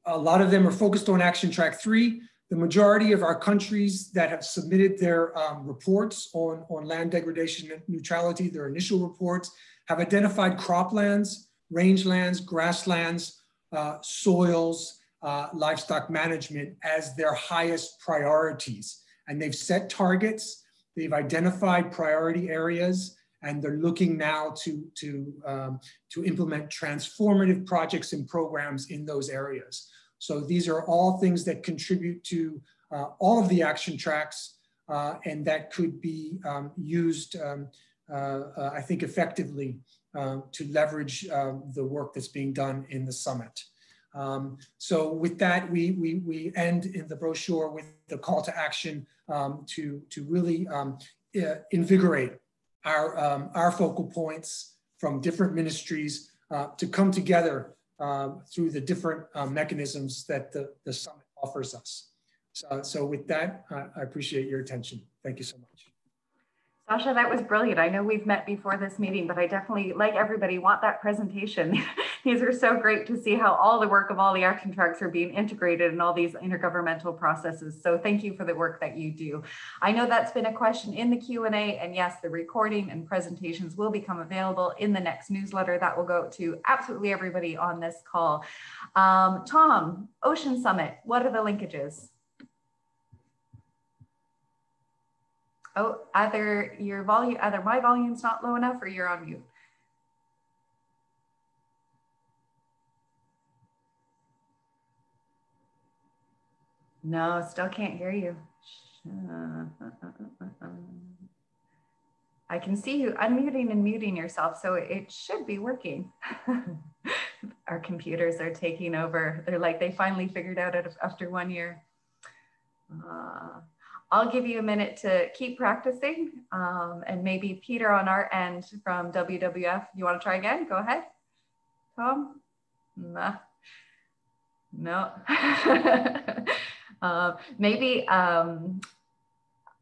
a lot of them are focused on action track three, the majority of our countries that have submitted their um, reports on, on land degradation neutrality, their initial reports, have identified croplands, rangelands, grasslands, uh, soils, uh, livestock management as their highest priorities. And they've set targets, they've identified priority areas, and they're looking now to, to, um, to implement transformative projects and programs in those areas. So these are all things that contribute to uh, all of the action tracks uh, and that could be um, used, um, uh, uh I think, effectively uh, to leverage um, the work that's being done in the summit. Um, so with that, we, we, we end in the brochure with the call to action um, to, to really um, invigorate our, um, our focal points from different ministries uh, to come together uh, through the different uh, mechanisms that the, the summit offers us. So, so with that, I appreciate your attention. Thank you so much. Sasha, that was brilliant. I know we've met before this meeting, but I definitely, like everybody, want that presentation. these are so great to see how all the work of all the action tracks are being integrated in all these intergovernmental processes. So thank you for the work that you do. I know that's been a question in the Q&A, and yes, the recording and presentations will become available in the next newsletter that will go to absolutely everybody on this call. Um, Tom, Ocean Summit, what are the linkages? Oh, either your volume, either my volume's not low enough or you're on mute. No, still can't hear you. I can see you unmuting and muting yourself, so it should be working. Our computers are taking over. They're like, they finally figured out it after one year. Uh, I'll give you a minute to keep practicing. Um, and maybe Peter on our end from WWF, you want to try again? Go ahead. Tom? Nah. No. maybe um,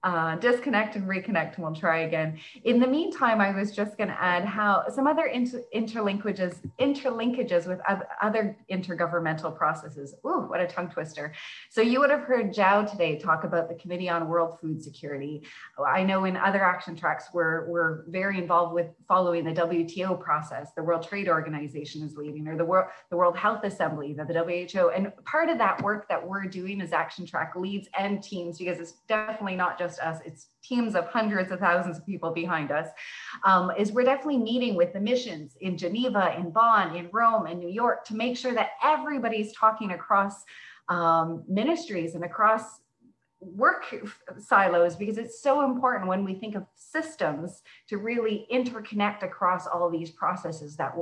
uh, disconnect and reconnect and we'll try again. In the meantime, I was just going to add how some other inter interlinkages, interlinkages with other intergovernmental processes. Ooh, what a tongue twister. So you would have heard João today talk about the Committee on World Food Security. I know in other action tracks, we're, we're very involved with following the WTO process, the World Trade Organization is leading, or the World, the World Health Assembly, the, the WHO. And part of that work that we're doing as action track leads and teams, because it's definitely not just just us, it's teams of hundreds of thousands of people behind us, um, is we're definitely meeting with the missions in Geneva, in Bonn, in Rome, in New York to make sure that everybody's talking across um, ministries and across work silos because it's so important when we think of systems to really interconnect across all these processes that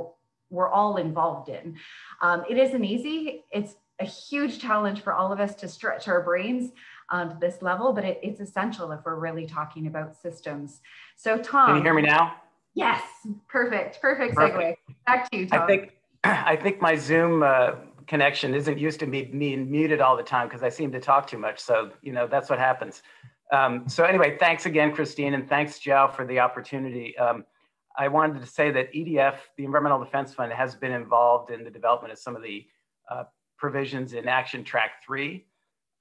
we're all involved in. Um, it isn't easy. It's a huge challenge for all of us to stretch our brains um, to this level, but it, it's essential if we're really talking about systems. So Tom. Can you hear me now? Yes, perfect, perfect, perfect. segue. Back to you, Tom. I think, I think my Zoom uh, connection isn't used to me being muted all the time because I seem to talk too much. So, you know, that's what happens. Um, so anyway, thanks again, Christine, and thanks, Joe, for the opportunity. Um, I wanted to say that EDF, the Environmental Defense Fund, has been involved in the development of some of the uh, provisions in Action Track 3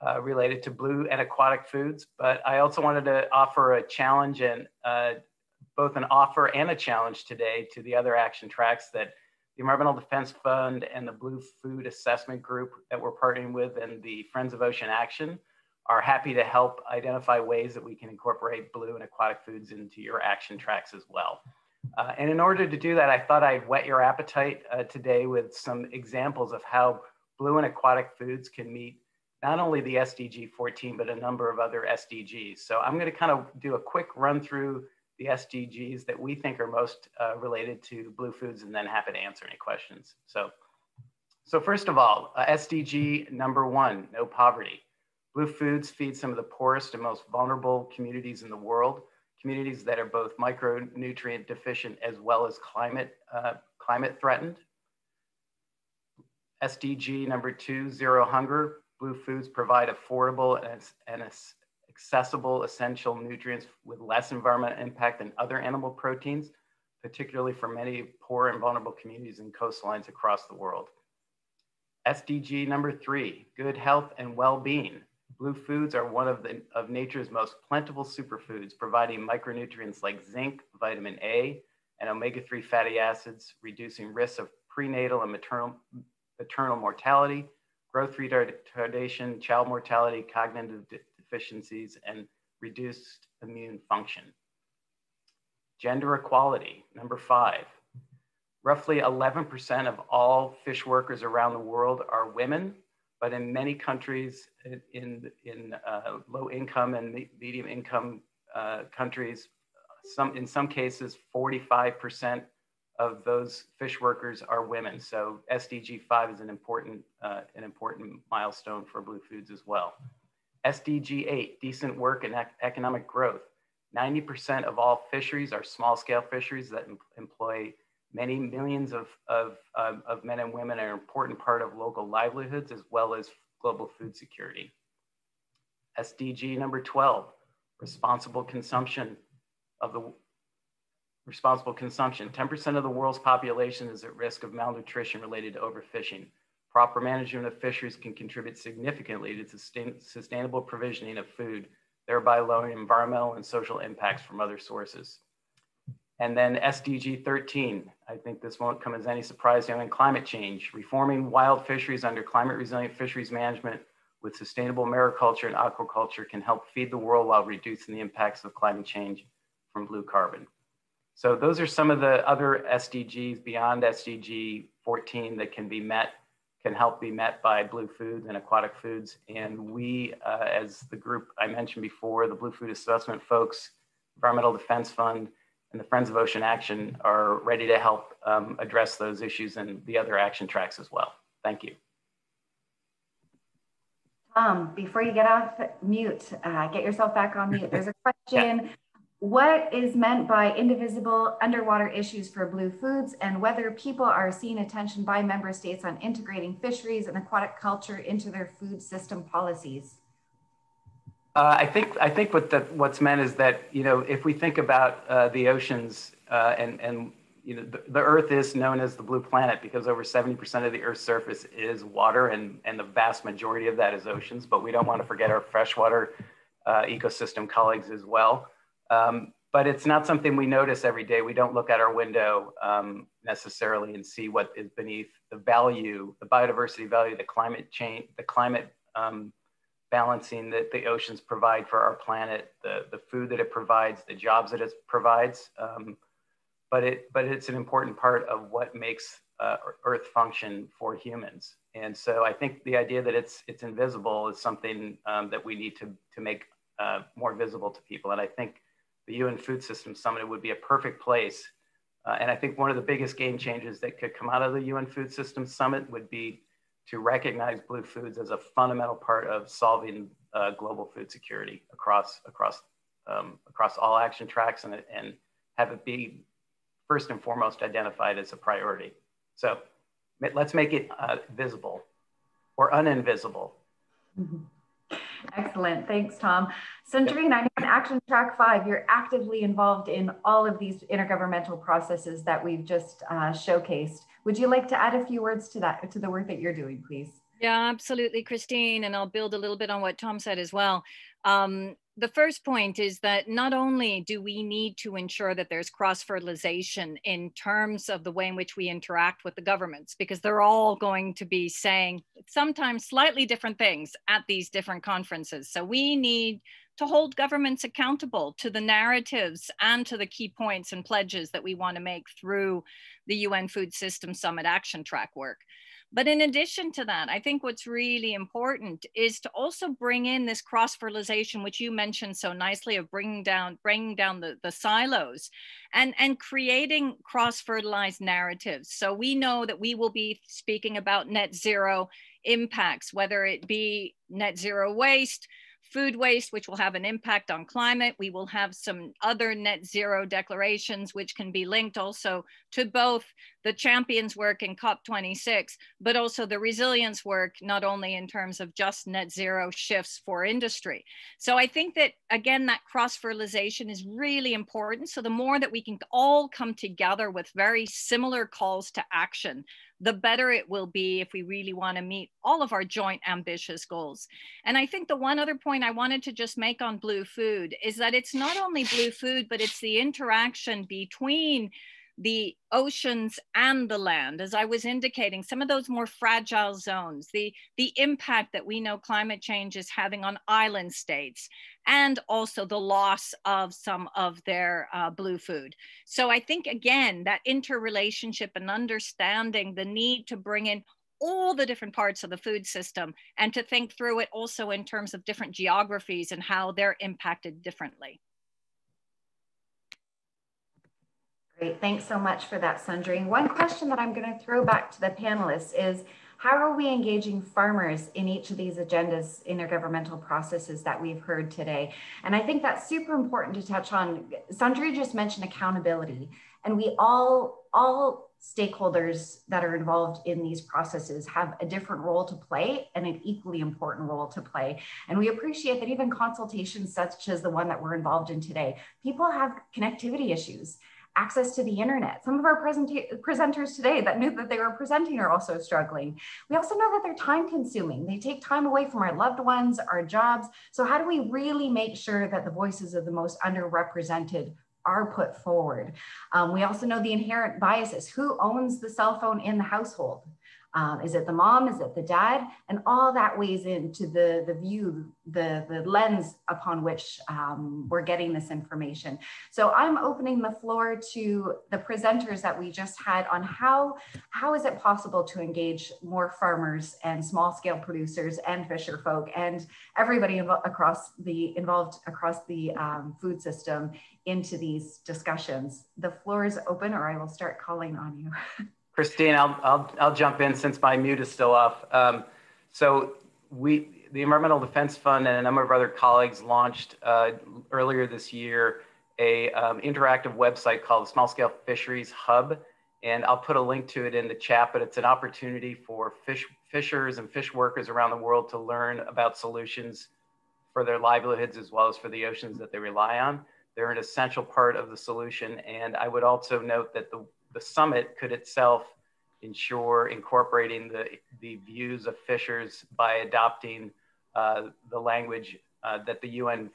uh, related to blue and aquatic foods. But I also wanted to offer a challenge and uh, both an offer and a challenge today to the other action tracks that the Environmental Defense Fund and the Blue Food Assessment Group that we're partnering with and the Friends of Ocean Action are happy to help identify ways that we can incorporate blue and aquatic foods into your action tracks as well. Uh, and in order to do that, I thought I'd whet your appetite uh, today with some examples of how blue and aquatic foods can meet not only the SDG 14, but a number of other SDGs. So I'm going to kind of do a quick run through the SDGs that we think are most uh, related to blue foods and then happy to answer any questions. So, so first of all, uh, SDG number one, no poverty. Blue foods feed some of the poorest and most vulnerable communities in the world, communities that are both micronutrient deficient as well as climate, uh, climate threatened. SDG number two, zero hunger. Blue foods provide affordable and, and accessible essential nutrients with less environmental impact than other animal proteins, particularly for many poor and vulnerable communities and coastlines across the world. SDG number three, good health and well-being. Blue foods are one of, the, of nature's most plentiful superfoods, providing micronutrients like zinc, vitamin A, and omega-3 fatty acids, reducing risks of prenatal and maternal, maternal mortality, growth retardation, child mortality, cognitive de deficiencies, and reduced immune function. Gender equality, number five. Roughly 11% of all fish workers around the world are women, but in many countries in, in uh, low income and medium income uh, countries, some, in some cases, 45% of those fish workers are women. So SDG 5 is an important, uh, an important milestone for Blue Foods as well. SDG 8, decent work and ec economic growth. 90% of all fisheries are small scale fisheries that em employ many millions of, of, of men and women are an important part of local livelihoods as well as global food security. SDG number 12, responsible consumption of the responsible consumption. 10% of the world's population is at risk of malnutrition related to overfishing. Proper management of fisheries can contribute significantly to sustain, sustainable provisioning of food, thereby lowering environmental and social impacts from other sources. And then SDG 13, I think this won't come as any surprise to you, climate change, reforming wild fisheries under climate resilient fisheries management with sustainable mariculture and aquaculture can help feed the world while reducing the impacts of climate change from blue carbon. So those are some of the other SDGs beyond SDG 14 that can be met, can help be met by Blue Foods and Aquatic Foods. And we, uh, as the group I mentioned before, the Blue Food Assessment folks, Environmental Defense Fund, and the Friends of Ocean Action are ready to help um, address those issues and the other action tracks as well. Thank you. Tom, before you get off mute, uh, get yourself back on mute. There's a question. yeah. What is meant by indivisible underwater issues for blue foods and whether people are seeing attention by member states on integrating fisheries and aquatic culture into their food system policies? Uh, I think I think what the, what's meant is that you know if we think about uh, the oceans uh, and and you know the, the, Earth is known as the blue planet because over 70% of the Earth's surface is water and and the vast majority of that is oceans. But we don't want to forget our freshwater uh, ecosystem colleagues as well. Um, but it's not something we notice every day. We don't look at our window um, necessarily and see what is beneath the value, the biodiversity value, the climate change, the climate um, balancing that the oceans provide for our planet, the, the food that it provides, the jobs that it provides. Um, but, it, but it's an important part of what makes uh, Earth function for humans. And so I think the idea that it's, it's invisible is something um, that we need to, to make uh, more visible to people. And I think the UN Food Systems Summit would be a perfect place. Uh, and I think one of the biggest game changes that could come out of the UN Food Systems Summit would be to recognize blue foods as a fundamental part of solving uh, global food security across across um, across all action tracks and, and have it be first and foremost identified as a priority. So let's make it uh, visible or uninvisible. Mm -hmm. Excellent. Thanks, Tom. Century 91 Action Track 5, you're actively involved in all of these intergovernmental processes that we've just uh, showcased. Would you like to add a few words to that, to the work that you're doing, please? Yeah, absolutely, Christine. And I'll build a little bit on what Tom said as well. Um, the first point is that not only do we need to ensure that there's cross fertilization in terms of the way in which we interact with the governments, because they're all going to be saying sometimes slightly different things at these different conferences. So we need to hold governments accountable to the narratives and to the key points and pledges that we want to make through the UN Food System Summit Action Track work. But in addition to that, I think what's really important is to also bring in this cross fertilization, which you mentioned so nicely, of bringing down bringing down the, the silos, and and creating cross fertilized narratives. So we know that we will be speaking about net zero impacts, whether it be net zero waste, food waste, which will have an impact on climate. We will have some other net zero declarations, which can be linked also to both the champions work in COP26, but also the resilience work, not only in terms of just net zero shifts for industry. So I think that, again, that cross fertilization is really important. So the more that we can all come together with very similar calls to action, the better it will be if we really want to meet all of our joint ambitious goals. And I think the one other point I wanted to just make on blue food is that it's not only blue food, but it's the interaction between the oceans and the land. As i was indicating some of those more fragile zones the the impact that we know climate change is having on island states and also the loss of some of their uh, blue food. So i think again that interrelationship and understanding the need to bring in all the different parts of the food system and to think through it also in terms of different geographies and how they're impacted differently Great, thanks so much for that, Sundri. One question that I'm going to throw back to the panelists is, how are we engaging farmers in each of these agendas, in intergovernmental processes that we've heard today? And I think that's super important to touch on. Sundri just mentioned accountability, and we all, all stakeholders that are involved in these processes have a different role to play and an equally important role to play. And we appreciate that even consultations such as the one that we're involved in today, people have connectivity issues access to the internet. Some of our presenters today that knew that they were presenting are also struggling. We also know that they're time consuming. They take time away from our loved ones, our jobs. So how do we really make sure that the voices of the most underrepresented are put forward? Um, we also know the inherent biases. Who owns the cell phone in the household? Um, is it the mom? Is it the dad? And all that weighs into the, the view, the, the lens upon which um, we're getting this information. So I'm opening the floor to the presenters that we just had on how, how is it possible to engage more farmers and small scale producers and fisher folk and everybody across the involved across the um, food system into these discussions. The floor is open or I will start calling on you. Christine, I'll, I'll, I'll jump in since my mute is still off. Um, so we, the Environmental Defense Fund and a number of other colleagues launched uh, earlier this year a um, interactive website called the Small Scale Fisheries Hub. And I'll put a link to it in the chat, but it's an opportunity for fish, fishers and fish workers around the world to learn about solutions for their livelihoods as well as for the oceans that they rely on. They're an essential part of the solution. And I would also note that the the summit could itself ensure incorporating the, the views of fishers by adopting uh, the language uh, that the UN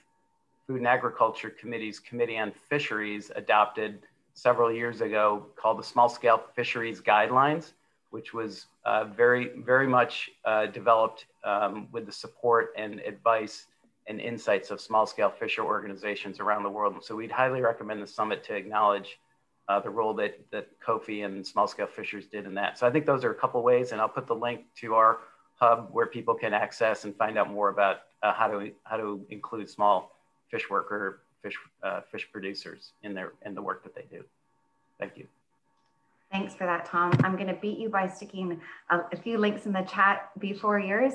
Food and Agriculture Committee's Committee on Fisheries adopted several years ago called the Small Scale Fisheries Guidelines, which was uh, very, very much uh, developed um, with the support and advice and insights of small scale fisher organizations around the world. So we'd highly recommend the summit to acknowledge uh, the role that, that COFI and small scale fishers did in that. So I think those are a couple ways and I'll put the link to our hub where people can access and find out more about uh, how, to, how to include small fish worker, fish, uh, fish producers in, their, in the work that they do. Thank you. Thanks for that, Tom. I'm going to beat you by sticking a, a few links in the chat before yours.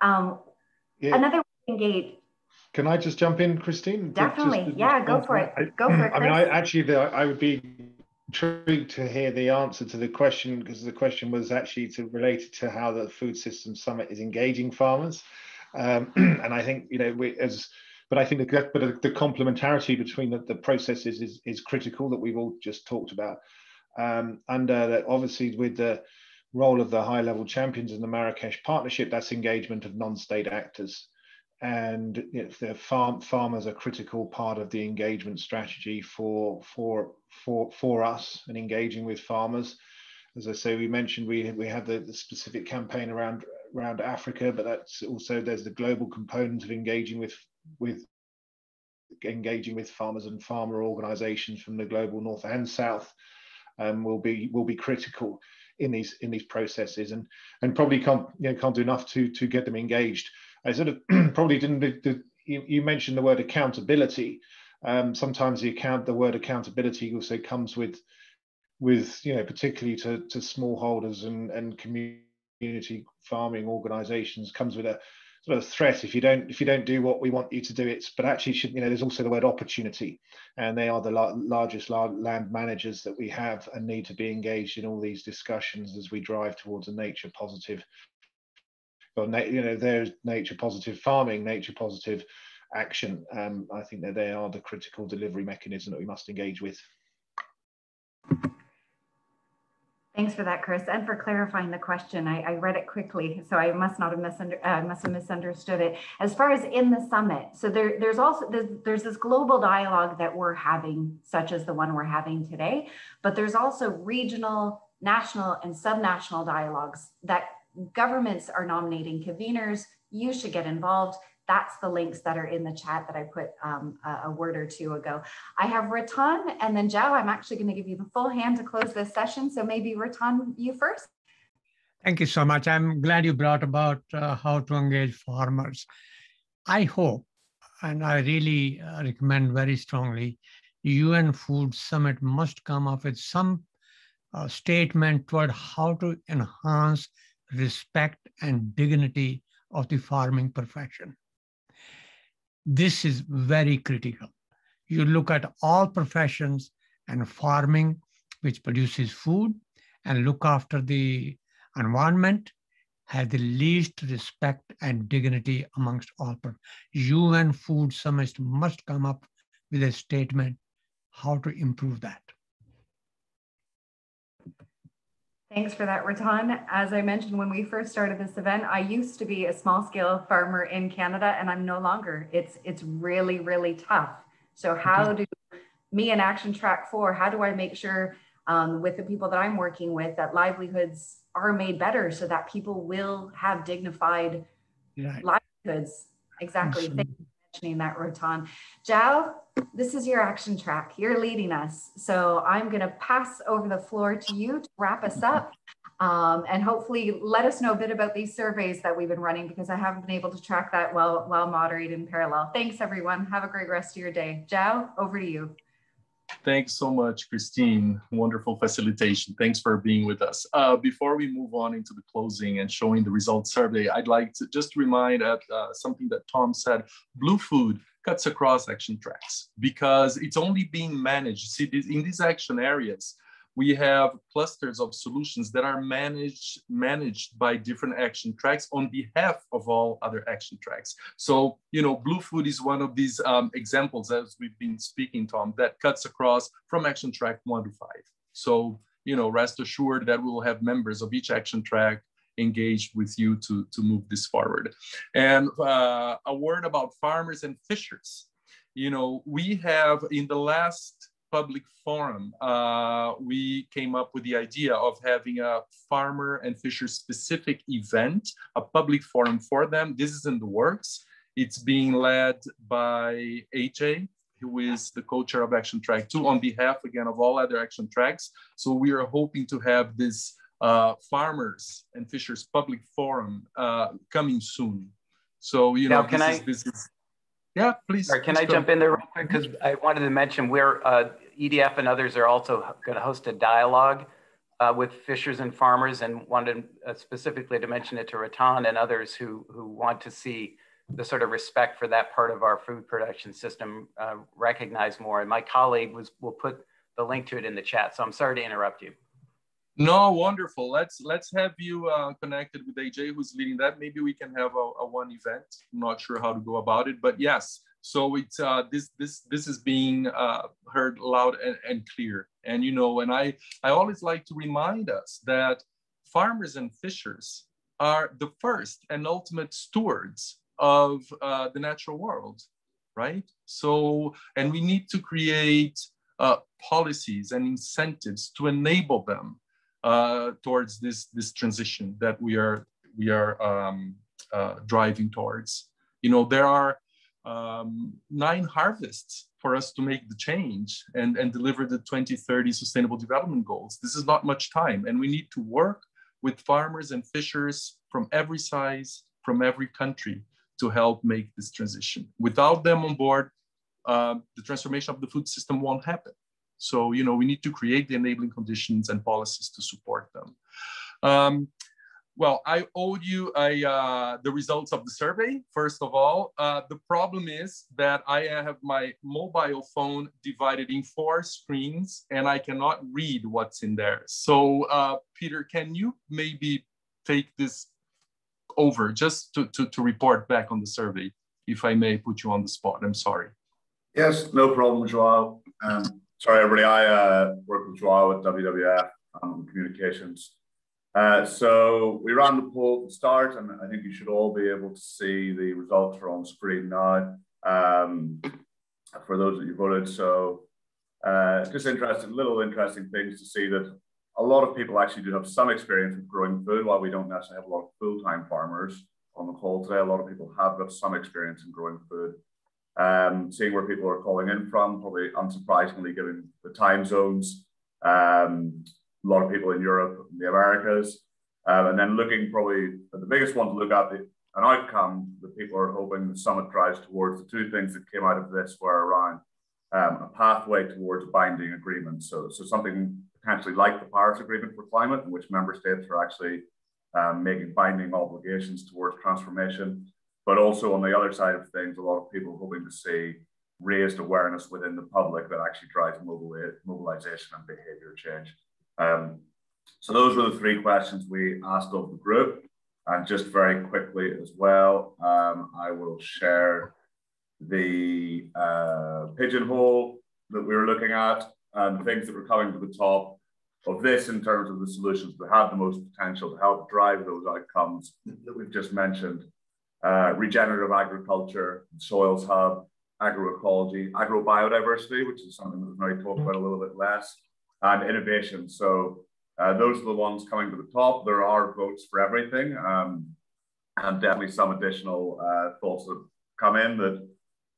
Um, yeah. Another engage can I just jump in, Christine? Definitely. Just, yeah, go for it. Go for it. I mean, I actually, the, I would be intrigued to hear the answer to the question because the question was actually to related to how the Food System Summit is engaging farmers, um, and I think you know we as. But I think the, but the complementarity between the, the processes is, is critical that we've all just talked about. Um, and uh, that obviously with the role of the high level champions in the Marrakesh partnership, that's engagement of non-state actors and the farm farmers are a critical part of the engagement strategy for for for for us and engaging with farmers. As I say, we mentioned we we have the, the specific campaign around around Africa, but that's also there's the global component of engaging with with engaging with farmers and farmer organisations from the global north and south um, will be will be critical in these in these processes and and probably can't you know can't do enough to to get them engaged. I sort of probably didn't. The, you, you, mentioned the word accountability. Um, sometimes the account, the word accountability also comes with, with you know, particularly to, to smallholders and and community farming organisations, comes with a sort of threat if you don't if you don't do what we want you to do it's but actually should you know there's also the word opportunity and they are the la largest la land managers that we have and need to be engaged in all these discussions as we drive towards a nature positive well you know there's nature positive farming nature positive action um, i think that they are the critical delivery mechanism that we must engage with Thanks for that, Chris, and for clarifying the question. I, I read it quickly, so I must not have misunder, uh, must have misunderstood it. As far as in the summit, so there, there's also there's, there's this global dialogue that we're having, such as the one we're having today, but there's also regional, national, and subnational dialogues that governments are nominating conveners. You should get involved that's the links that are in the chat that I put um, a, a, word or two ago. I have Ratan and then Joe, I'm actually gonna give you the full hand to close this session. So maybe Ratan, you first. Thank you so much. I'm glad you brought about uh, how to engage farmers. I hope, and I really uh, recommend very strongly, UN Food Summit must come up with some uh, statement toward how to enhance respect and dignity of the farming profession. This is very critical. You look at all professions and farming, which produces food and look after the environment, have the least respect and dignity amongst all. UN Food Summit must come up with a statement how to improve that. Thanks for that, Ratan. As I mentioned when we first started this event, I used to be a small scale farmer in Canada and I'm no longer. It's it's really, really tough. So how do me and Action Track 4, how do I make sure um, with the people that I'm working with that livelihoods are made better so that people will have dignified right. livelihoods? Exactly. Thank you mentioning that, Ratan. João, this is your action track. You're leading us. So I'm going to pass over the floor to you to wrap us up um, and hopefully let us know a bit about these surveys that we've been running because I haven't been able to track that while, while moderating in parallel. Thanks, everyone. Have a great rest of your day. João, over to you. Thanks so much, Christine. Wonderful facilitation. Thanks for being with us. Uh, before we move on into the closing and showing the results survey, I'd like to just remind uh, something that Tom said. Blue Food cuts across action tracks because it's only being managed. See, in these action areas, we have clusters of solutions that are managed managed by different action tracks on behalf of all other action tracks. So, you know, Blue Food is one of these um, examples, as we've been speaking, Tom, that cuts across from action track one to five. So, you know, rest assured that we will have members of each action track engaged with you to, to move this forward. And uh, a word about farmers and fishers. You know, we have in the last public forum, uh, we came up with the idea of having a farmer and fisher specific event, a public forum for them. This is in the works. It's being led by AJ, who is the co-chair of Action Track 2 on behalf again of all other action tracks. So we are hoping to have this uh, farmers and fishers public forum uh, coming soon. So, you know, now, can this, I, is, this is, yeah, please. Sorry, can please I jump in there real quick? Because I wanted to mention where uh, EDF and others are also going to host a dialogue uh, with fishers and farmers and wanted uh, specifically to mention it to Ratan and others who, who want to see the sort of respect for that part of our food production system uh, recognized more. And my colleague was will put the link to it in the chat. So I'm sorry to interrupt you. No, wonderful. Let's let's have you uh, connected with AJ, who's leading that. Maybe we can have a, a, one event. I'm not sure how to go about it, but yes. So it's uh, this this this is being uh, heard loud and, and clear. And you know, and I I always like to remind us that farmers and fishers are the first and ultimate stewards of uh, the natural world, right? So, and we need to create uh, policies and incentives to enable them uh, towards this this transition that we are we are um, uh, driving towards. You know, there are um, nine harvests for us to make the change and, and deliver the 2030 sustainable development goals. This is not much time and we need to work with farmers and fishers from every size, from every country to help make this transition. Without them on board, uh, the transformation of the food system won't happen. So, you know, we need to create the enabling conditions and policies to support them. Um, well, I owed you a, uh, the results of the survey, first of all. Uh, the problem is that I have my mobile phone divided in four screens and I cannot read what's in there. So uh, Peter, can you maybe take this over just to, to, to report back on the survey, if I may put you on the spot, I'm sorry. Yes, no problem, João. Um, sorry, everybody, I uh, work with João at WWF um, Communications. Uh, so we ran the poll to start, and I think you should all be able to see the results are on screen now um, for those that you voted. So uh, just interesting, little interesting things to see that a lot of people actually do have some experience with growing food, while we don't necessarily have a lot of full-time farmers on the call today. A lot of people have got some experience in growing food. Um, seeing where people are calling in from, probably unsurprisingly, given the time zones. Um, a lot of people in Europe and the Americas. Um, and then looking probably the biggest one to look at, the, an outcome that people are hoping the summit drives towards. The two things that came out of this were around um, a pathway towards binding agreements. So, so something potentially like the Paris Agreement for climate, in which member states are actually um, making binding obligations towards transformation. But also on the other side of things, a lot of people hoping to see raised awareness within the public that actually drives mobilization and behavior change. Um, so those were the three questions we asked of the group. And just very quickly as well, um, I will share the uh, pigeonhole that we were looking at and things that were coming to the top of this in terms of the solutions that have the most potential to help drive those outcomes that we've just mentioned. Uh, regenerative agriculture, soils hub, agroecology, agrobiodiversity, which is something that we've maybe talked about a little bit less, and innovation. So uh, those are the ones coming to the top. There are votes for everything, um, and definitely some additional uh, thoughts that come in that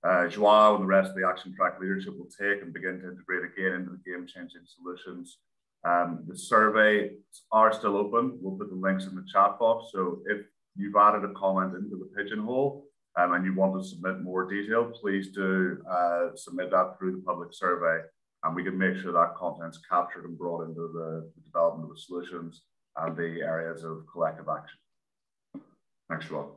uh, João and the rest of the action track leadership will take and begin to integrate again into the game-changing solutions. Um, the surveys are still open. We'll put the links in the chat box. So if you've added a comment into the pigeonhole um, and you want to submit more detail, please do uh, submit that through the public survey and we can make sure that content's captured and brought into the, development of the solutions and the areas of collective action. Thanks, Rob.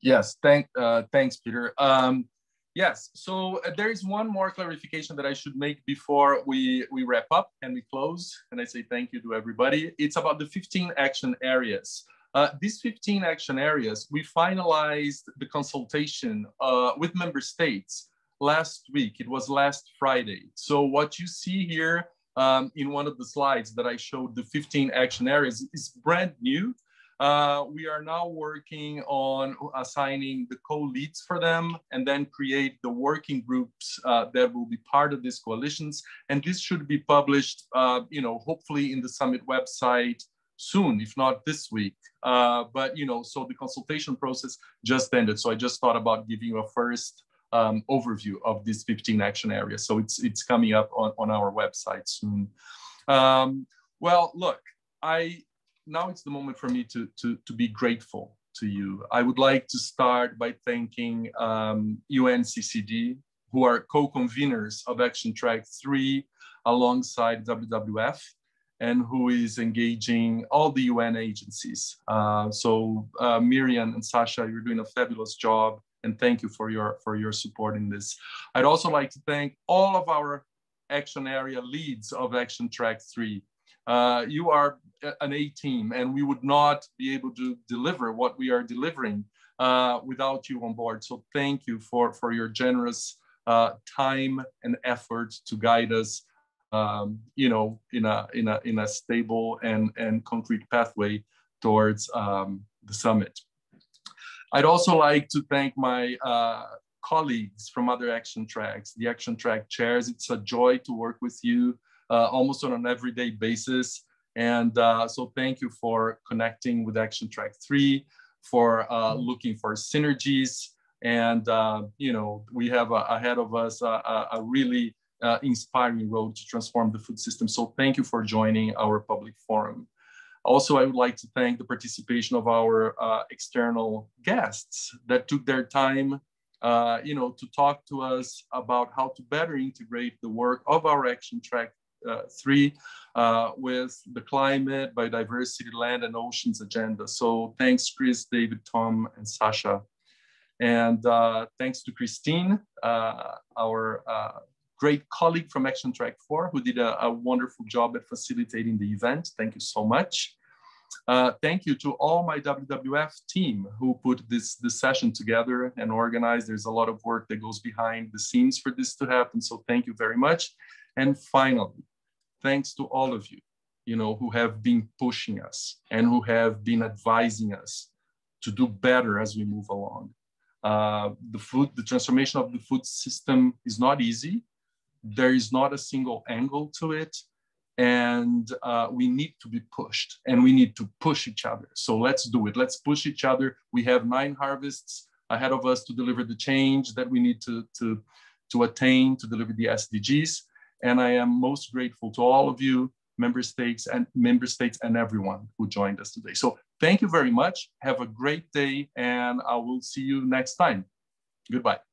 Yes, thank, uh, thanks, Peter. Um, yes, so uh, there is one more clarification that I should make before we, we wrap up and we close. And I say thank you to everybody. It's about the 15 action areas. Uh, these 15 action areas, we finalized the consultation uh, with member states last week. It was last Friday. So what you see here um, in one of the slides that I showed, the 15 action areas, is brand new. Uh, we are now working on assigning the co-leads for them and then create the working groups uh, that will be part of these coalitions. And this should be published, uh, you know, hopefully in the summit website soon, if not this week. Uh, but, you know, so the consultation process just ended. So I just thought about giving you a first um, overview of these 15 action areas. So it's, it's coming up on, on our website soon. Um, well, look, I now it's the moment for me to, to, to be grateful to you. I would like to start by thanking um, UNCCD, who are co-conveners of Action Track 3 alongside WWF and who is engaging all the UN agencies. Uh, so uh, Miriam and Sasha, you're doing a fabulous job and thank you for your for your support in this. I'd also like to thank all of our action area leads of Action Track 3. Uh, you are an A team and we would not be able to deliver what we are delivering uh, without you on board. So thank you for, for your generous uh, time and effort to guide us um, you know, in a, in a, in a stable and, and concrete pathway towards um, the summit. I'd also like to thank my uh, colleagues from other action tracks, the action track chairs. It's a joy to work with you almost on an everyday basis. And uh, so thank you for connecting with Action Track 3, for uh, looking for synergies. And, uh, you know, we have ahead of us a, a really uh, inspiring road to transform the food system. So thank you for joining our public forum. Also, I would like to thank the participation of our uh, external guests that took their time, uh, you know, to talk to us about how to better integrate the work of our action track uh, three uh, with the climate, biodiversity, land, and oceans agenda. So thanks, Chris, David, Tom, and Sasha. And uh, thanks to Christine, uh, our uh, great colleague from Action Track 4, who did a, a, wonderful job at facilitating the event. Thank you so much. Uh, thank you to all my WWF team who put this, this session together and organized. There's a lot of work that goes behind the scenes for this to happen. So thank you very much. And finally, thanks to all of you, you know, who have been pushing us and who have been advising us to do better as we move along. Uh, the food, the transformation of the food system is not easy. There is not a single angle to it. And uh, we need to be pushed and we need to push each other. So let's do it. Let's push each other. We have nine harvests ahead of us to deliver the change that we need to, to, to attain to deliver the SDGs. And I am most grateful to all of you, member states and member states and everyone who joined us today. So thank you very much. Have a great day and I will see you next time. Goodbye.